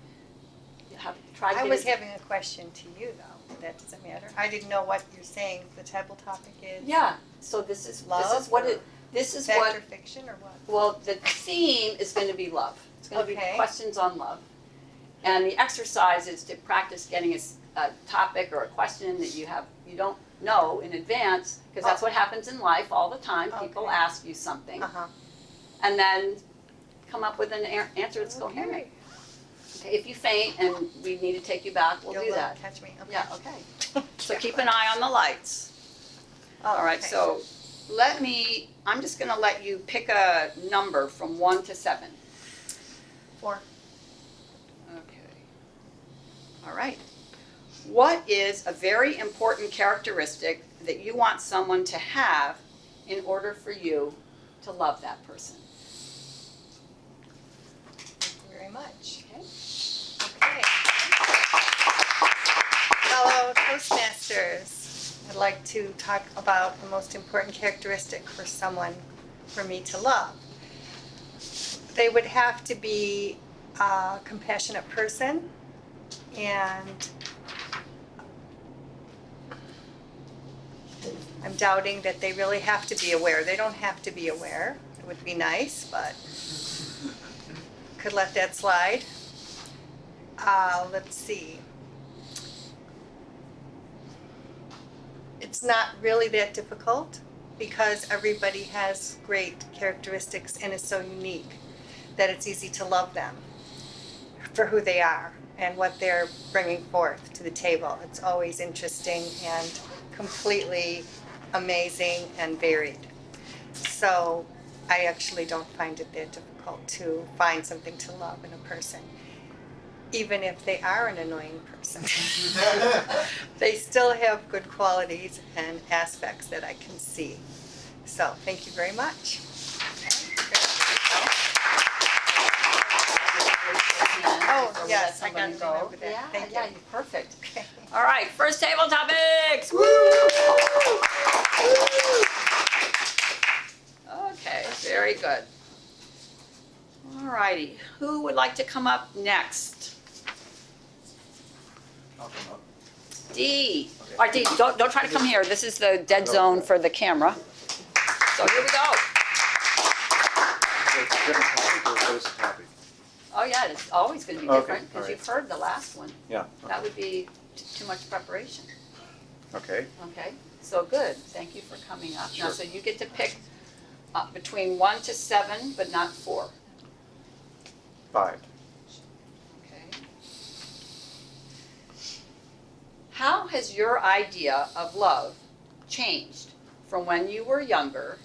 You have to try to I was having a question to you though, that doesn't matter. I didn't know what you're saying the table topic is. Yeah, so this is, this Love is what it, this is Fact what, or fiction or what? well, the theme is gonna be love. It's gonna be questions on love. And the exercise is to practice getting a topic or a question that you have, you don't know in advance, because that's what happens in life all the time. People ask you something. Uh-huh. and then come up with an a- answer that's coherent. Okay. Okay, if you faint and we need to take you back, we'll You'll do uh, that. catch me, okay. Yeah, okay. So keep an eye on the lights. Oh, All right, okay. so let me, I'm just gonna let you pick a number from one to seven. Four. Okay. All right. What is a very important characteristic that you want someone to have in order for you to love that person? Thank you very much. Okay. Okay. Fellow Toastmasters, I'd like to talk about the most important characteristic for someone for me to love. They would have to be a compassionate person and I'm doubting that they really have to be aware. They don't have to be aware. It would be nice, but could let that slide. Uh, let's see. It's not really that difficult because everybody has great characteristics and is so unique that it's easy to love them for who they are and what they're bringing forth to the table. It's always interesting and completely amazing and varied. So I actually don't find it that difficult to find something to love in a person, even if they are an annoying person. they still have good qualities and aspects that I can see. So thank you very much. Oh, Or we let yes, I somebody gotta go. remember that. Yeah, Thank yeah, you. perfect. Okay. All right, first table topics. Woo! Okay, very good. All righty, who would like to come up next? D, All right, D, don't, don't try to come here, this is the dead zone for the camera. So here we go. Oh, yeah, it's always gonna be Okay, different, because right. you've heard the last one. Yeah, That would be t- too much preparation, okay. okay? So good, thank you for coming up. Now, Sure. so you get to pick uh, between one to seven, but not four, Five. okay? How has your idea of love changed from when you were younger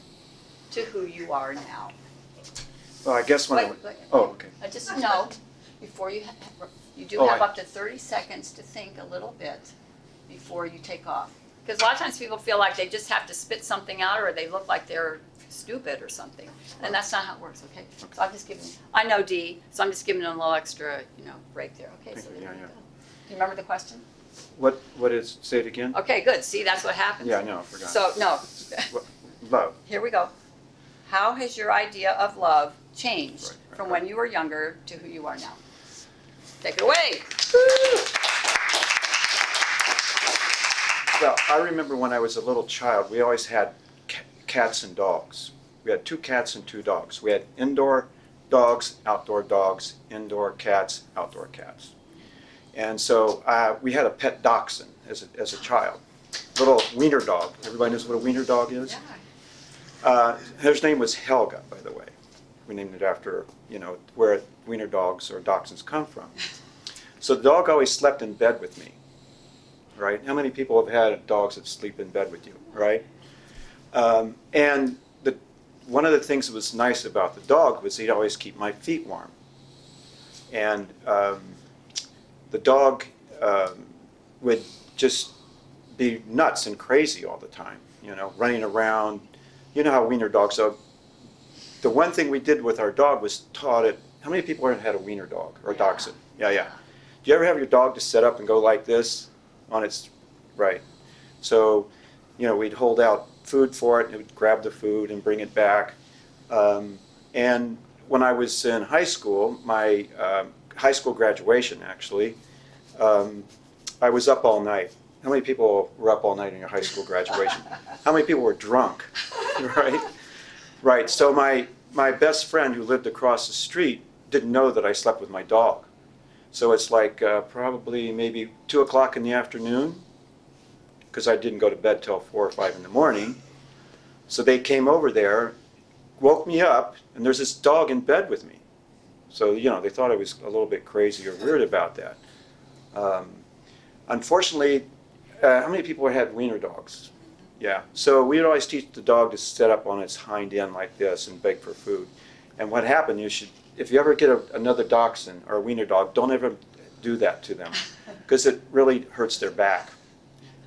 to who you are now? Well, I guess when I, Wait, was- wait. oh, okay. I just know, before you, ha- you do Oh, have I- up to thirty seconds to think a little bit before you take off. Because a lot of times people feel like they just have to spit something out or they look like they're stupid or something. And that's not how it works, okay? So I'm just giving, I know D, so I'm just giving them a little extra, you know, break there, okay? So there yeah, you yeah. go. Do you remember the question? What, what is, say it again? Okay, good, see, that's what happens. Yeah, I know, I forgot. So, no, Love. here we go. How has your idea of love changed Right, right, from when you were younger to who you are now? Take it away. Well, I remember when I was a little child, we always had ca- cats and dogs. We had two cats and two dogs. We had indoor dogs, outdoor dogs, indoor cats, outdoor cats. And so uh, we had a pet dachshund as a, as a child, little wiener dog. Everybody knows what a wiener dog is? Uh, his name was Helga, by the way. We named it after, you know, where wiener dogs or dachshunds come from. So the dog always slept in bed with me, right? How many people have had dogs that sleep in bed with you, right? Um, and the, one of the things that was nice about the dog was he'd always keep my feet warm. And um, the dog um, would just be nuts and crazy all the time, you know, running around. You know how wiener dogs are. The one thing we did with our dog was taught it. How many people had a wiener dog or a Yeah. dachshund? Yeah, yeah. Do you ever have your dog just set up and go like this on its right? So, you know, we'd hold out food for it, and it would grab the food and bring it back. Um, and when I was in high school, my um, high school graduation actually, um, I was up all night. How many people were up all night in your high school graduation? How many people were drunk? right? Right. So my my best friend who lived across the street didn't know that I slept with my dog. So it's like uh, probably maybe two o'clock in the afternoon, because I didn't go to bed till four or five in the morning. So they came over there, woke me up, and there's this dog in bed with me. So you know they thought I was a little bit crazy or weird about that. Um, unfortunately, uh, how many people had wiener dogs? Yeah. So we'd always teach the dog to sit up on its hind end like this and beg for food. And what happened, you should, if you ever get a, another dachshund or a wiener dog, don't ever do that to them because it really hurts their back.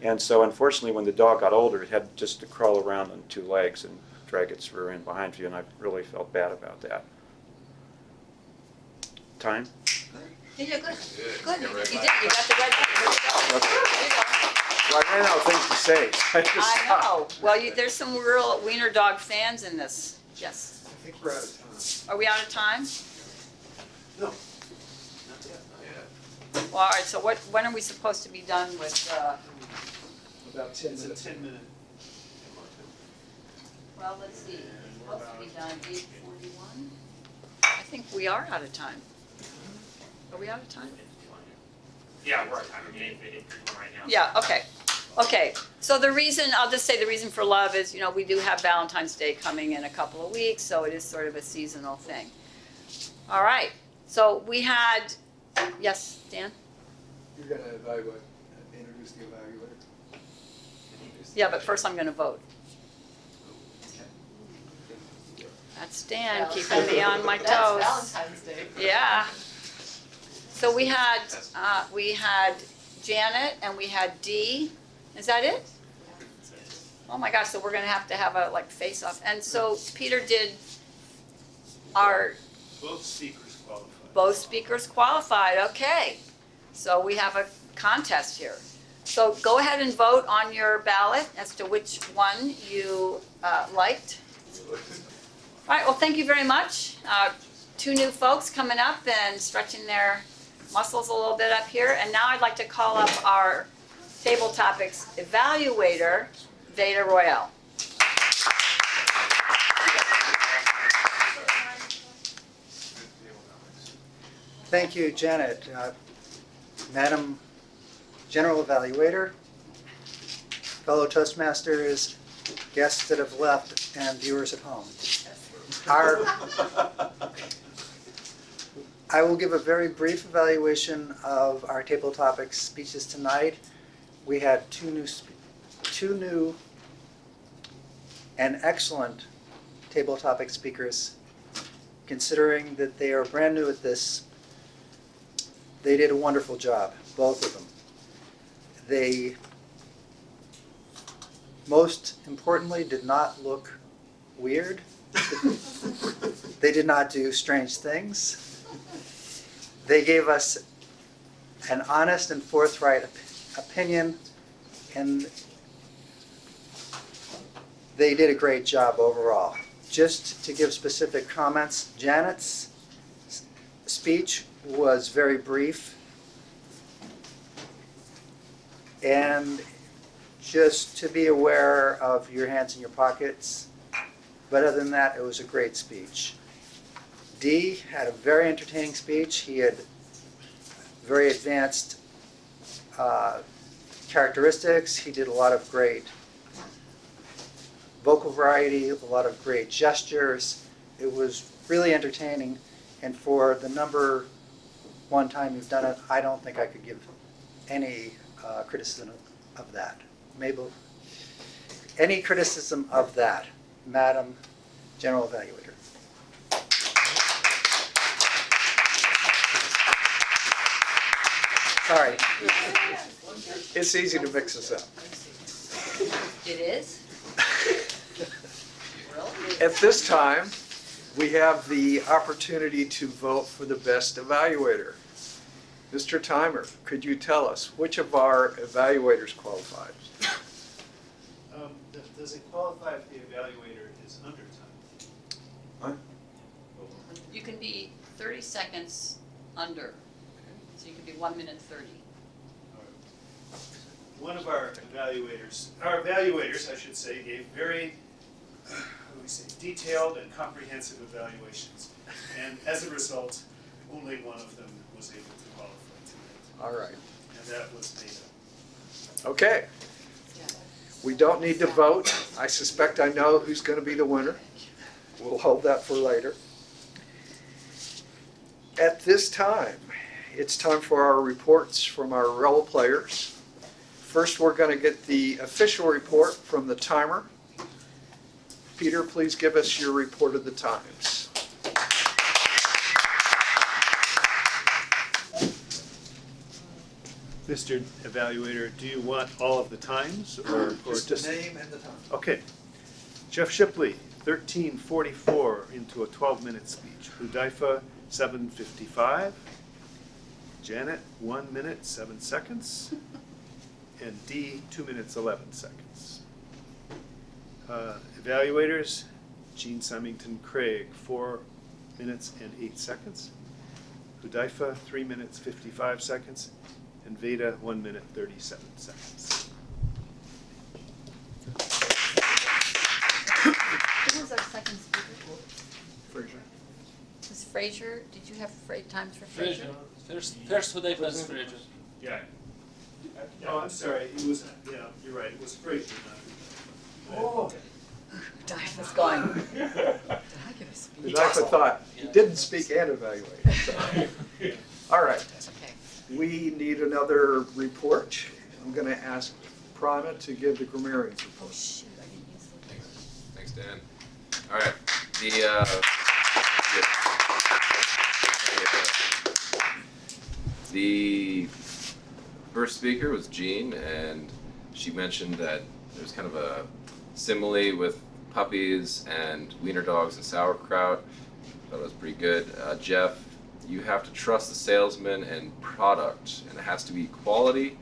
And so unfortunately, when the dog got older, it had just to crawl around on two legs and drag its rear end behind you, and I really felt bad about that. Time? Yeah, good, Good. good, you did, you got the red light, here you go. Here you go. Well, I ran out of things to say. I just I know, well, you, there's some real wiener dog fans in this, yes. I think we're out of time. Are we out of time? Not yet. Well, all right, so what, when are we supposed to be done with, uh, About ten It's a minutes. ten minute. well, let's see, it's supposed to be done eight forty-one? I think we are out of time. Are we out of time? Yeah, we're at time, I mean, eight, eight thirty-one right now. Yeah, okay, okay. So the reason, I'll just say the reason for love is, you know, we do have Valentine's Day coming in a couple of weeks, so it is sort of a seasonal thing. All right, so we had, yes, Dan? You're gonna evaluate, uh, introduce the evaluator. Yeah, but first I'm gonna vote. That's Dan, keeping me on my toes. That's Valentine's Day. Yeah. So we had, uh, we had Janet and we had Dee. Is that it? Oh my gosh, so we're gonna have to have a like face-off. And so Peter did our, Both speakers qualified. both speakers qualified, okay. So we have a contest here. So go ahead and vote on your ballot as to which one you uh, liked. All right, well, thank you very much. Uh, Two new folks coming up and stretching their muscles a little bit up here. And now I'd like to call up our table topics evaluator, Veda Royale. Thank you, Janet. Uh, Madam General Evaluator, fellow Toastmasters, guests that have left, and viewers at home. Our, I will give a very brief evaluation of our table topics speeches tonight. We had two new, two new and excellent table topic speakers. Considering that they are brand new at this, they did a wonderful job, both of them. They, most importantly, did not look weird. They did not do strange things. They gave us an honest and forthright op- opinion, and they did a great job overall. Just to give specific comments, Janet's speech was very brief. And just to be aware of your hands in your pockets. But other than that, it was a great speech. Dee had a very entertaining speech. He had very advanced uh, characteristics. He did a lot of great vocal variety, a lot of great gestures. It was really entertaining. And for the number one time you've done it, I don't think I could give any uh, criticism of that. Mabel, any criticism of that, Madam General Evaluator? Sorry. It's easy to mix us up. It is? At this time, we have the opportunity to vote for the best evaluator. Mr. Timer, could you tell us which of our evaluators qualifies? Um, does- Does it qualify if the evaluator is under time? You can be 30 seconds under, so you could be 1 minute 30. One of our evaluators, our evaluators, I should say, gave very, how do we say, detailed and comprehensive evaluations. And as a result, only one of them was able to qualify tonight, All right. and that was Veda. Okay. We don't need to vote. I suspect I know who's going to be the winner. We'll hold that for later. At this time, it's time for our reports from our role players. First, we're going to get the official report from the timer. Peter, please give us your report of the times. Mr. Evaluator, do you want all of the times or, or Just just? the name and the time. Okay. Jeff Shipley, thirteen forty-four into a twelve-minute speech. Hudaifa, seven fifty-five. Janet, one minute, seven seconds. And D, two minutes, eleven seconds. Uh, Evaluators, Jean Symington Craig, four minutes and eight seconds. Hudaifa, three minutes, fifty-five seconds. And Veda, one minute, thirty-seven seconds. Who was our second speaker? Fraser. Was Fraser, did you have fra- times for Fraser? Fraser. First, first who they first Fraser. Yeah. Oh, I'm sorry, it was, yeah, you're right, it was Fraser, not. Oh. Diana's going. Did I give a speech? The I thought, he didn't speak and evaluate. so. All right. Okay. We need another report. I'm going to ask Prana to give the grammarians Oh, report. shoot, I didn't use the. Thanks, Dan. All right, the, uh, yeah. The first speaker was Jean, and she mentioned that there's kind of a simile with puppies and wiener dogs and sauerkraut. It was pretty good. Uh, Jeff, you have to trust the salesman and product, and it has to be quality.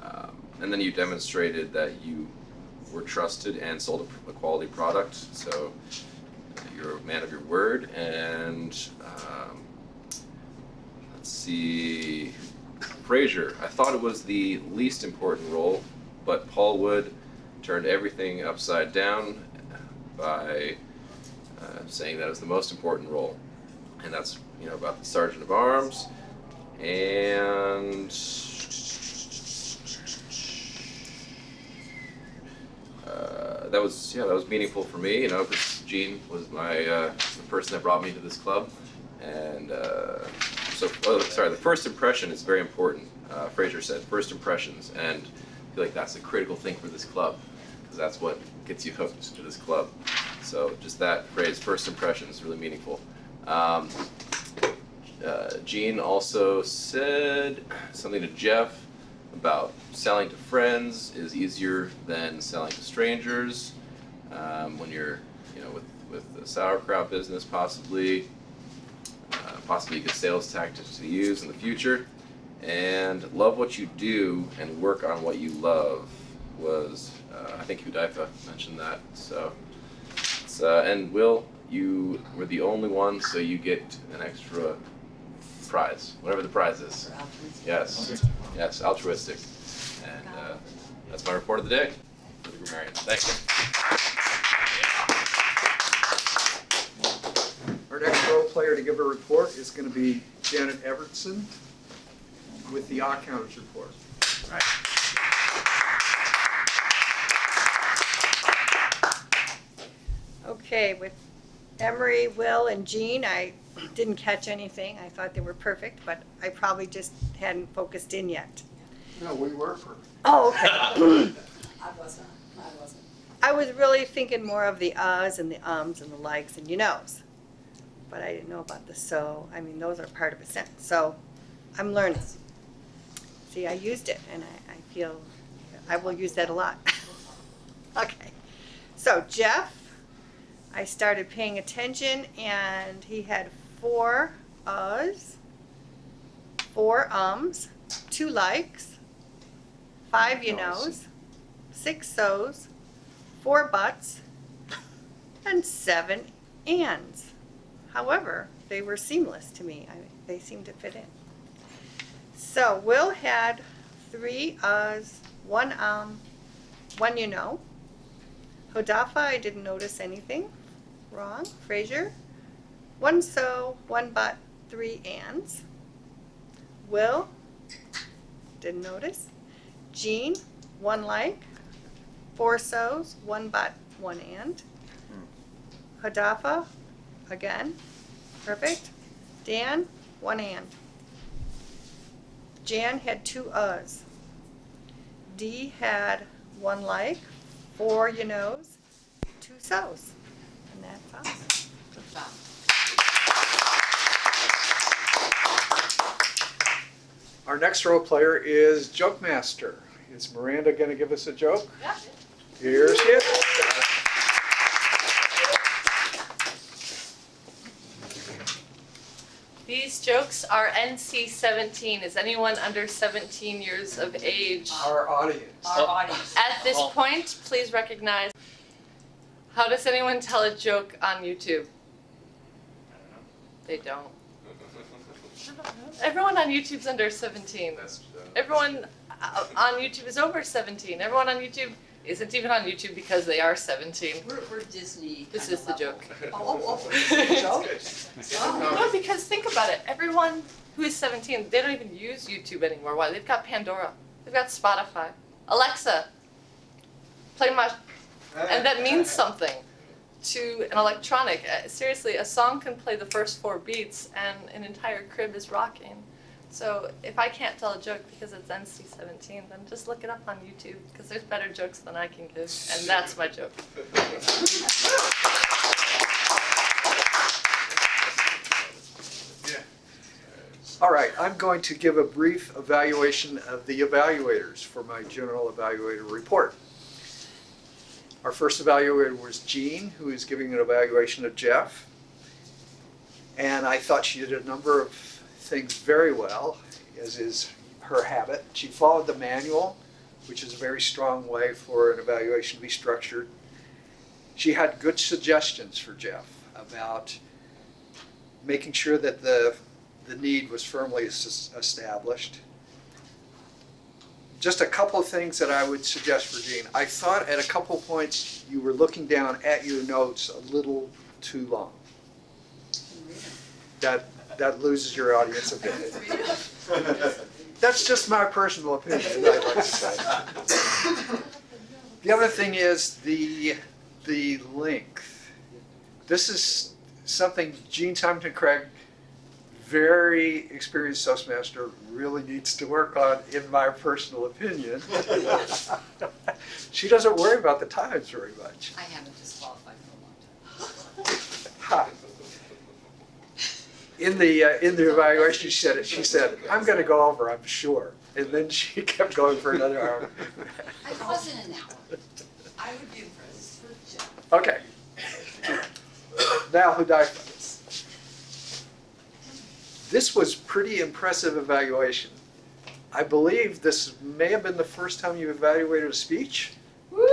Um, and then you demonstrated that you were trusted and sold a, a quality product. So you're a man of your word, and um, let's see, Frazier. I thought it was the least important role, but Paul Wood turned everything upside down by uh, saying that it was the most important role, and that's you know about the sergeant of arms, and uh, that was yeah that was meaningful for me. You know, because Jean was my uh, the person that brought me to this club, and uh, so oh, sorry. The first impression is very important. Uh, Fraser said first impressions, and I feel like that's a critical thing for this club because that's what gets you hooked to this club. So just that phrase, first impression, is really meaningful. Um, uh, Jean also said something to Jeff about selling to friends is easier than selling to strangers. Um, when you're, you know, with with the sauerkraut business, possibly, possibly a good sales tactic to use in the future. And love what you do and work on what you love was, uh, I think Hudaifa mentioned that. So, it's, uh, and Will, you were the only one, so you get an extra prize, whatever the prize is. Yes, yes, altruistic. And uh, that's my report of the day Thank the grammarian. Thanks. Our next role player to give a report is going to be Janet Evertson with the Odd Counters report. Okay, with Emery, Will, and Jean, I didn't catch anything. I thought they were perfect, but I probably just hadn't focused in yet. No, we were for. Oh, okay. I wasn't, I wasn't. I was really thinking more of the uhs and the ums and the likes and you knows. But I didn't know about the so. I mean, those are part of a sentence. So I'm learning. See, I used it and I, I feel I will use that a lot. okay. So Jeff, I started paying attention and he had four uhs, four ums, two likes, five you knows, six so's, four buts, and seven ands. However, they were seamless to me. I, they seemed to fit in. So Will had three uhs, one um, one you know. Hudaifa, I didn't notice anything wrong. Frazier, one so, one but, three ands. Will, didn't notice. Jean, one like, four so's, one but, one and. Hudaifa, again, perfect. Dan, one and. Jan had two uhs. Dee had one like, four you knows, two so's. And that's us. Good job. Our next role player is Joke Master. Is Miranda going to give us a joke? Yeah. Here she is. These jokes are NC 17. Is anyone under 17 years of age? Our audience. Our audience. At this Oh. point, please recognize. How does anyone tell a joke on YouTube? They don't. Everyone on YouTube's under 17. That's, uh, Everyone uh, on YouTube is over 17. Everyone on YouTube isn't even on YouTube because they are 17. We're, we're Disney. This is the level. joke. Oh, oh, oh, this is a joke? Oh. No, because think about it. Everyone who is 17, they don't even use YouTube anymore. Why? They've got Pandora. They've got Spotify. Alexa, play my. And that means something to an electronic. Uh, seriously, a song can play the first four beats and an entire crib is rocking. So if I can't tell a joke because it's NC-17, then just look it up on YouTube because there's better jokes than I can give, and that's my joke. All right, I'm going to give a brief evaluation of the evaluators for my general evaluator report. Our first evaluator was Jean, who is giving an evaluation of Jeff. And I thought she did a number of things very well, as is her habit. She followed the manual, which is a very strong way for an evaluation to be structured. She had good suggestions for Jeff about making sure that the, the need was firmly established. Just a couple of things that I would suggest for Jean. I thought at a couple of points you were looking down at your notes a little too long. That, that loses your audience a bit. That's just my personal opinion, I'd like to say. The other thing is the, the length. This is something Jean Symington Craig, very experienced Toastmaster, really needs to work on, in my personal opinion. She doesn't worry about the times very much. I haven't disqualified for a long time. Ha. In the, uh, in the evaluation, she said it, she said, I'm gonna go over, I'm sure. And then she kept going for another hour. I wasn't in that one. I would for Jeff. Okay. Now, who died this? Was pretty impressive evaluation. I believe this may have been the first time you evaluated a speech. Woo! And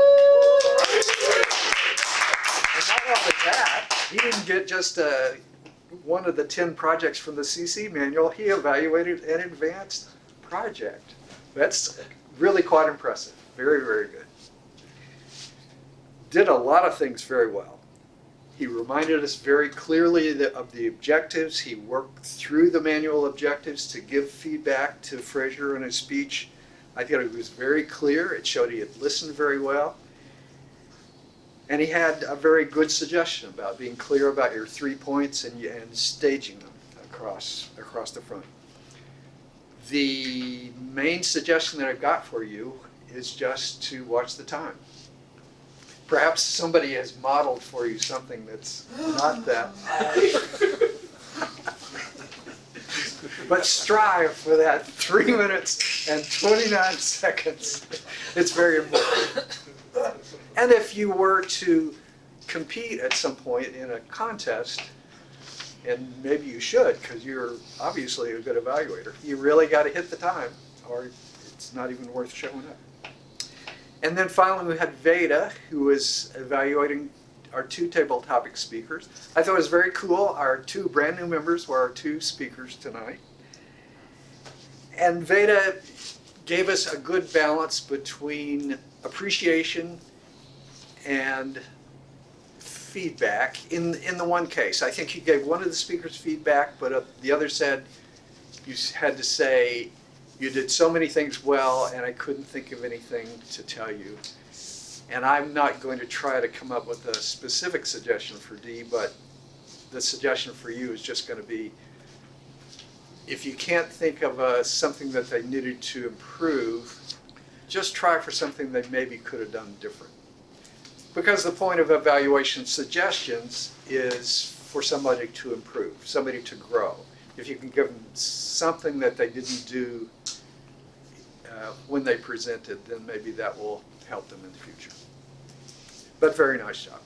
not only that, he didn't get just uh, one of the 10 projects from the CC manual, he evaluated an advanced project. That's really quite impressive. Very, very good. Did a lot of things very well. He reminded us very clearly of the objectives. He worked through the manual objectives to give feedback to Fraser in his speech. I thought it was very clear. It showed he had listened very well. And he had a very good suggestion about being clear about your three points and, and staging them across, across the front. The main suggestion that I've got for you is just to watch the time. Perhaps somebody has modeled for you something that's not that. But strive for that three minutes and 29 seconds. It's very important. And if you were to compete at some point in a contest, and maybe you should, because you're obviously a good evaluator, you really got to hit the time, or it's not even worth showing up. And then finally, we had Veda, who was evaluating our two table topic speakers. I thought it was very cool. Our two brand new members were our two speakers tonight. And Veda gave us a good balance between appreciation and feedback in, in the one case. I think he gave one of the speakers feedback, but uh, the other said you had to say, you did so many things well, and I couldn't think of anything to tell you. And I'm not going to try to come up with a specific suggestion for D, but the suggestion for you is just going to be, if you can't think of uh, something that they needed to improve, just try for something they maybe could have done different. Because the point of evaluation suggestions is for somebody to improve, somebody to grow. If you can give them something that they didn't do uh, when they presented, then maybe that will help them in the future. But very nice job.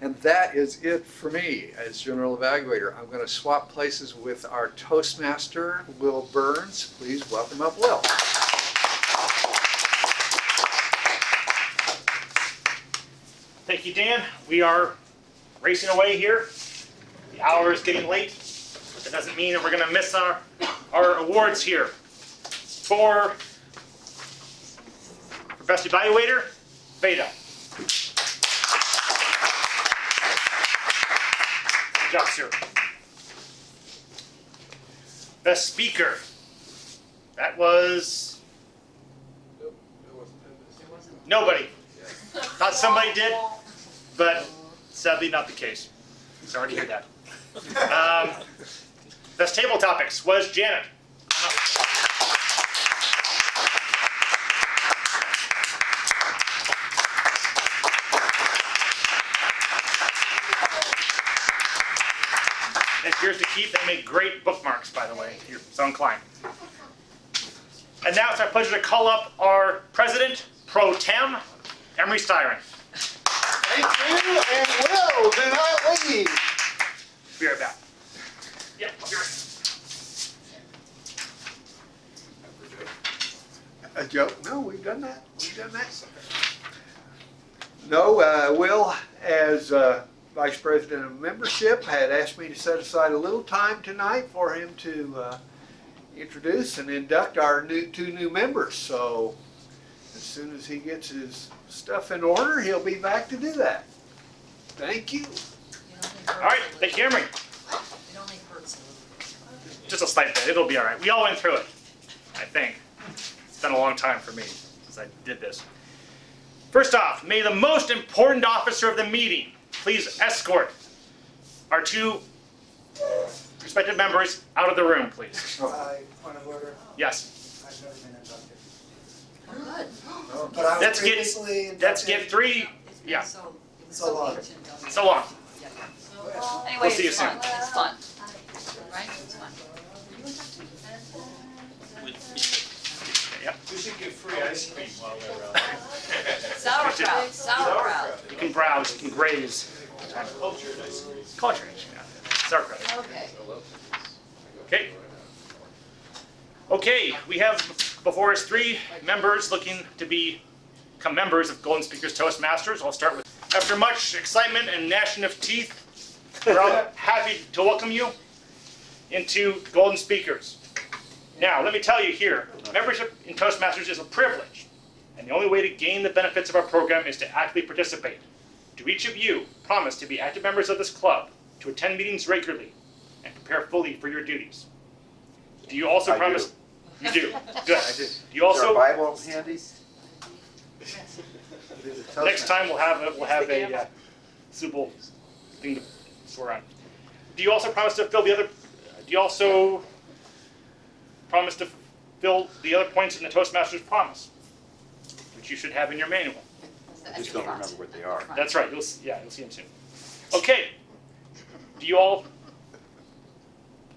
And that is it for me as general evaluator. I'm going to swap places with our Toastmaster, Will Burns. Please welcome up Will. Thank you, Dan. We are racing away here. The hour is getting late. But that doesn't mean that we're going to miss our, our awards here. For, for Best Evaluator, Veda. Good job, sir. Best Speaker. That was nobody. Thought somebody did, but sadly not the case. Sorry to hear that. Um, best table topics was Janet. And here's to keep. They make great bookmarks, by the way. You're so inclined. And now it's our pleasure to call up our president pro tem, Emery Styron. Thank you, and Will, do not leave. Be right back. Yeah, I'll be right A joke? No, we've done that. We've done that. No, uh, Will, as uh, Vice President of Membership, had asked me to set aside a little time tonight for him to uh, introduce and induct our new two new members. So as soon as he gets his stuff in order, he'll be back to do that. Thank you. All right, thank you, Emery. It only hurts a little. Just a slight bit. It'll be all right. We all went through it, I think. It's been a long time for me since I did this. First off, may the most important officer of the meeting please escort our two respected members out of the room, please. I, point of order, Yes. I've never been inducted. Oh, good. But I was Let's get- previously inducted. Let's get three. It's been Yeah. so, it was So so long. ancient. though. So long. Anyway, We'll see you it's soon. fun, it's fun, right? It's fun. Yep. We should give free ice cream while they're out. Sauerkraut, sauerkraut. You can browse. You can graze. Cultured ice cream. Culture. Yeah. Sauerkraut. Okay. Okay. Okay, we have before us three members looking to be- become members of Golden Speakers Toastmasters. I'll start with, after much excitement and gnashing of teeth, we're all happy to welcome you into Golden Speakers. Now, let me tell you here, membership in Toastmasters is a privilege, and the only way to gain the benefits of our program is to actively participate. Do each of you promise to be active members of this club, to attend meetings regularly, and prepare fully for your duties? Do you also I do. Promise? You do. Good. I do. Do you also? Is our Bible handy? Next time we'll have a, we'll have a uh, suitable thing to swear on. Do you also promise to fill the other? Do you also promise to fill the other points in the Toastmasters promise, which you should have in your manual? I just don't remember what they are. That's right. You'll s- yeah, you'll see them soon. Okay. Do you all?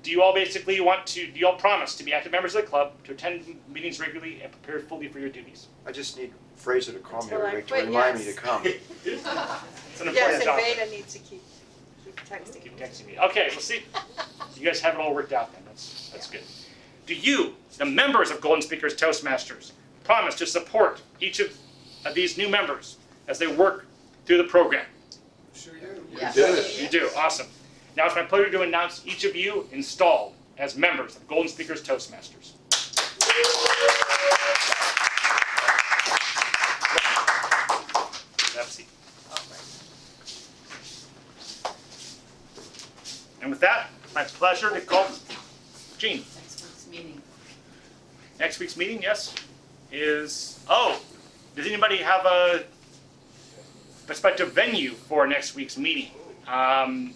Do you all basically want to? Do you all promise to be active members of the club, to attend meetings regularly, and prepare fully for your duties? I just need Fraser to call me Until I every week to quit, remind me yes. to come. It's an important Yes, and job. Veda needs to keep, keep texting. Keep texting me. Okay, let's see. You guys have it all worked out then. That's that's good. Do you, the members of Golden Speakers Toastmasters, promise to support each of, of these new members as they work through the program? Sure do. Yes. You do. Awesome. Now it's my pleasure to announce each of you installed as members of Golden Speakers Toastmasters. Have a seat. And with that, my pleasure to call Jean. Next week's meeting. Next week's meeting, yes, is, oh, does anybody have a prospective venue for next week's meeting? Um,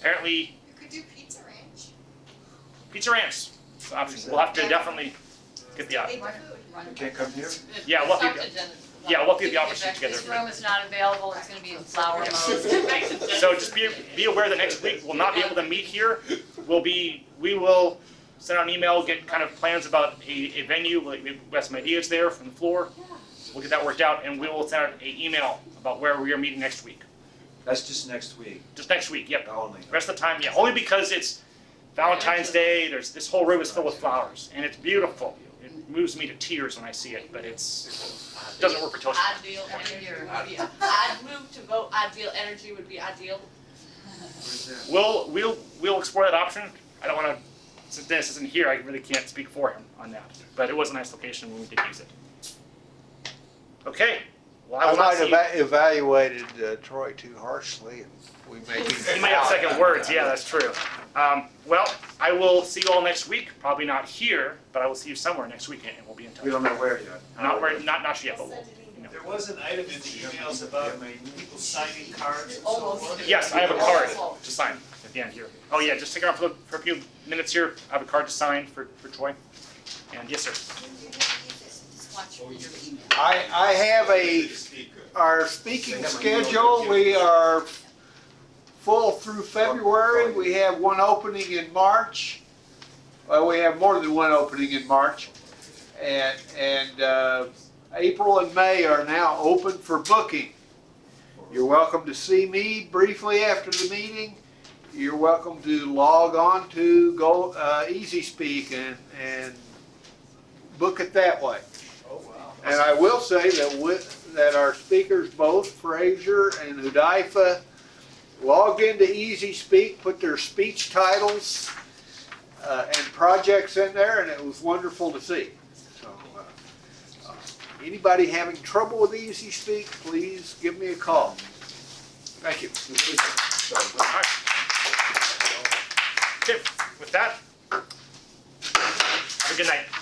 apparently, You could do Pizza Ranch. Pizza Ranch is an option. We'll have to definitely get the, option. Eat. You can't come here? yeah, we'll have to, yeah, we'll have to get the option This together. room is not available, it's gonna be in flower mode. So just be, be aware that next week we'll not be able to meet here. We'll be, we will send out an email, get kind of plans about a, a venue, like we have some ideas there from the floor. We'll get that worked out and we will send out an email about where we are meeting next week. That's just next week Just next week, yep. only. Rest of the time, yeah, only because it's Valentine's Day, there's, this whole room is filled with flowers and it's beautiful. It moves me to tears when I see it, but it's, it doesn't work for Toastmasters. Ideal energy would be, I'd move to vote ideal energy would be ideal. We'll, we'll, we'll explore that option. I don't wanna, since Dennis isn't here, I really can't speak for him on that, but it was a nice location when we did use it. Okay, well, I I will not might see. have evaluated uh, Troy too harshly, and we may be. He might have second words, yeah, that's true. Um, well, I will see you all next week, probably not here, but I will see you somewhere next week and we'll be in touch. We don't know where yet. Not where, not, not yet, but we'll, you know. There was an item in the emails about people signing cards and so Almost. forth. Yes, I have a card to sign at the end here. Oh yeah, just stick around for, for a few minutes here. I have a card to sign for, for Troy. And yes, sir. I, I have a, our speaking schedule, we are full through February. We have one opening in March. Well, we have more than one opening in March. And, and, uh, April and May are now open for booking. You're welcome to see me briefly after the meeting. You're welcome to log on to Go, uh, Easy Speak and, and book it that way. And I will say that with, that our speakers, both Frazier and Hudaifa, logged into Easy Speak, put their speech titles uh, and projects in there, and it was wonderful to see. So, uh, uh, anybody having trouble with Easy Speak, please give me a call. Thank you. Okay, with that, have a good night.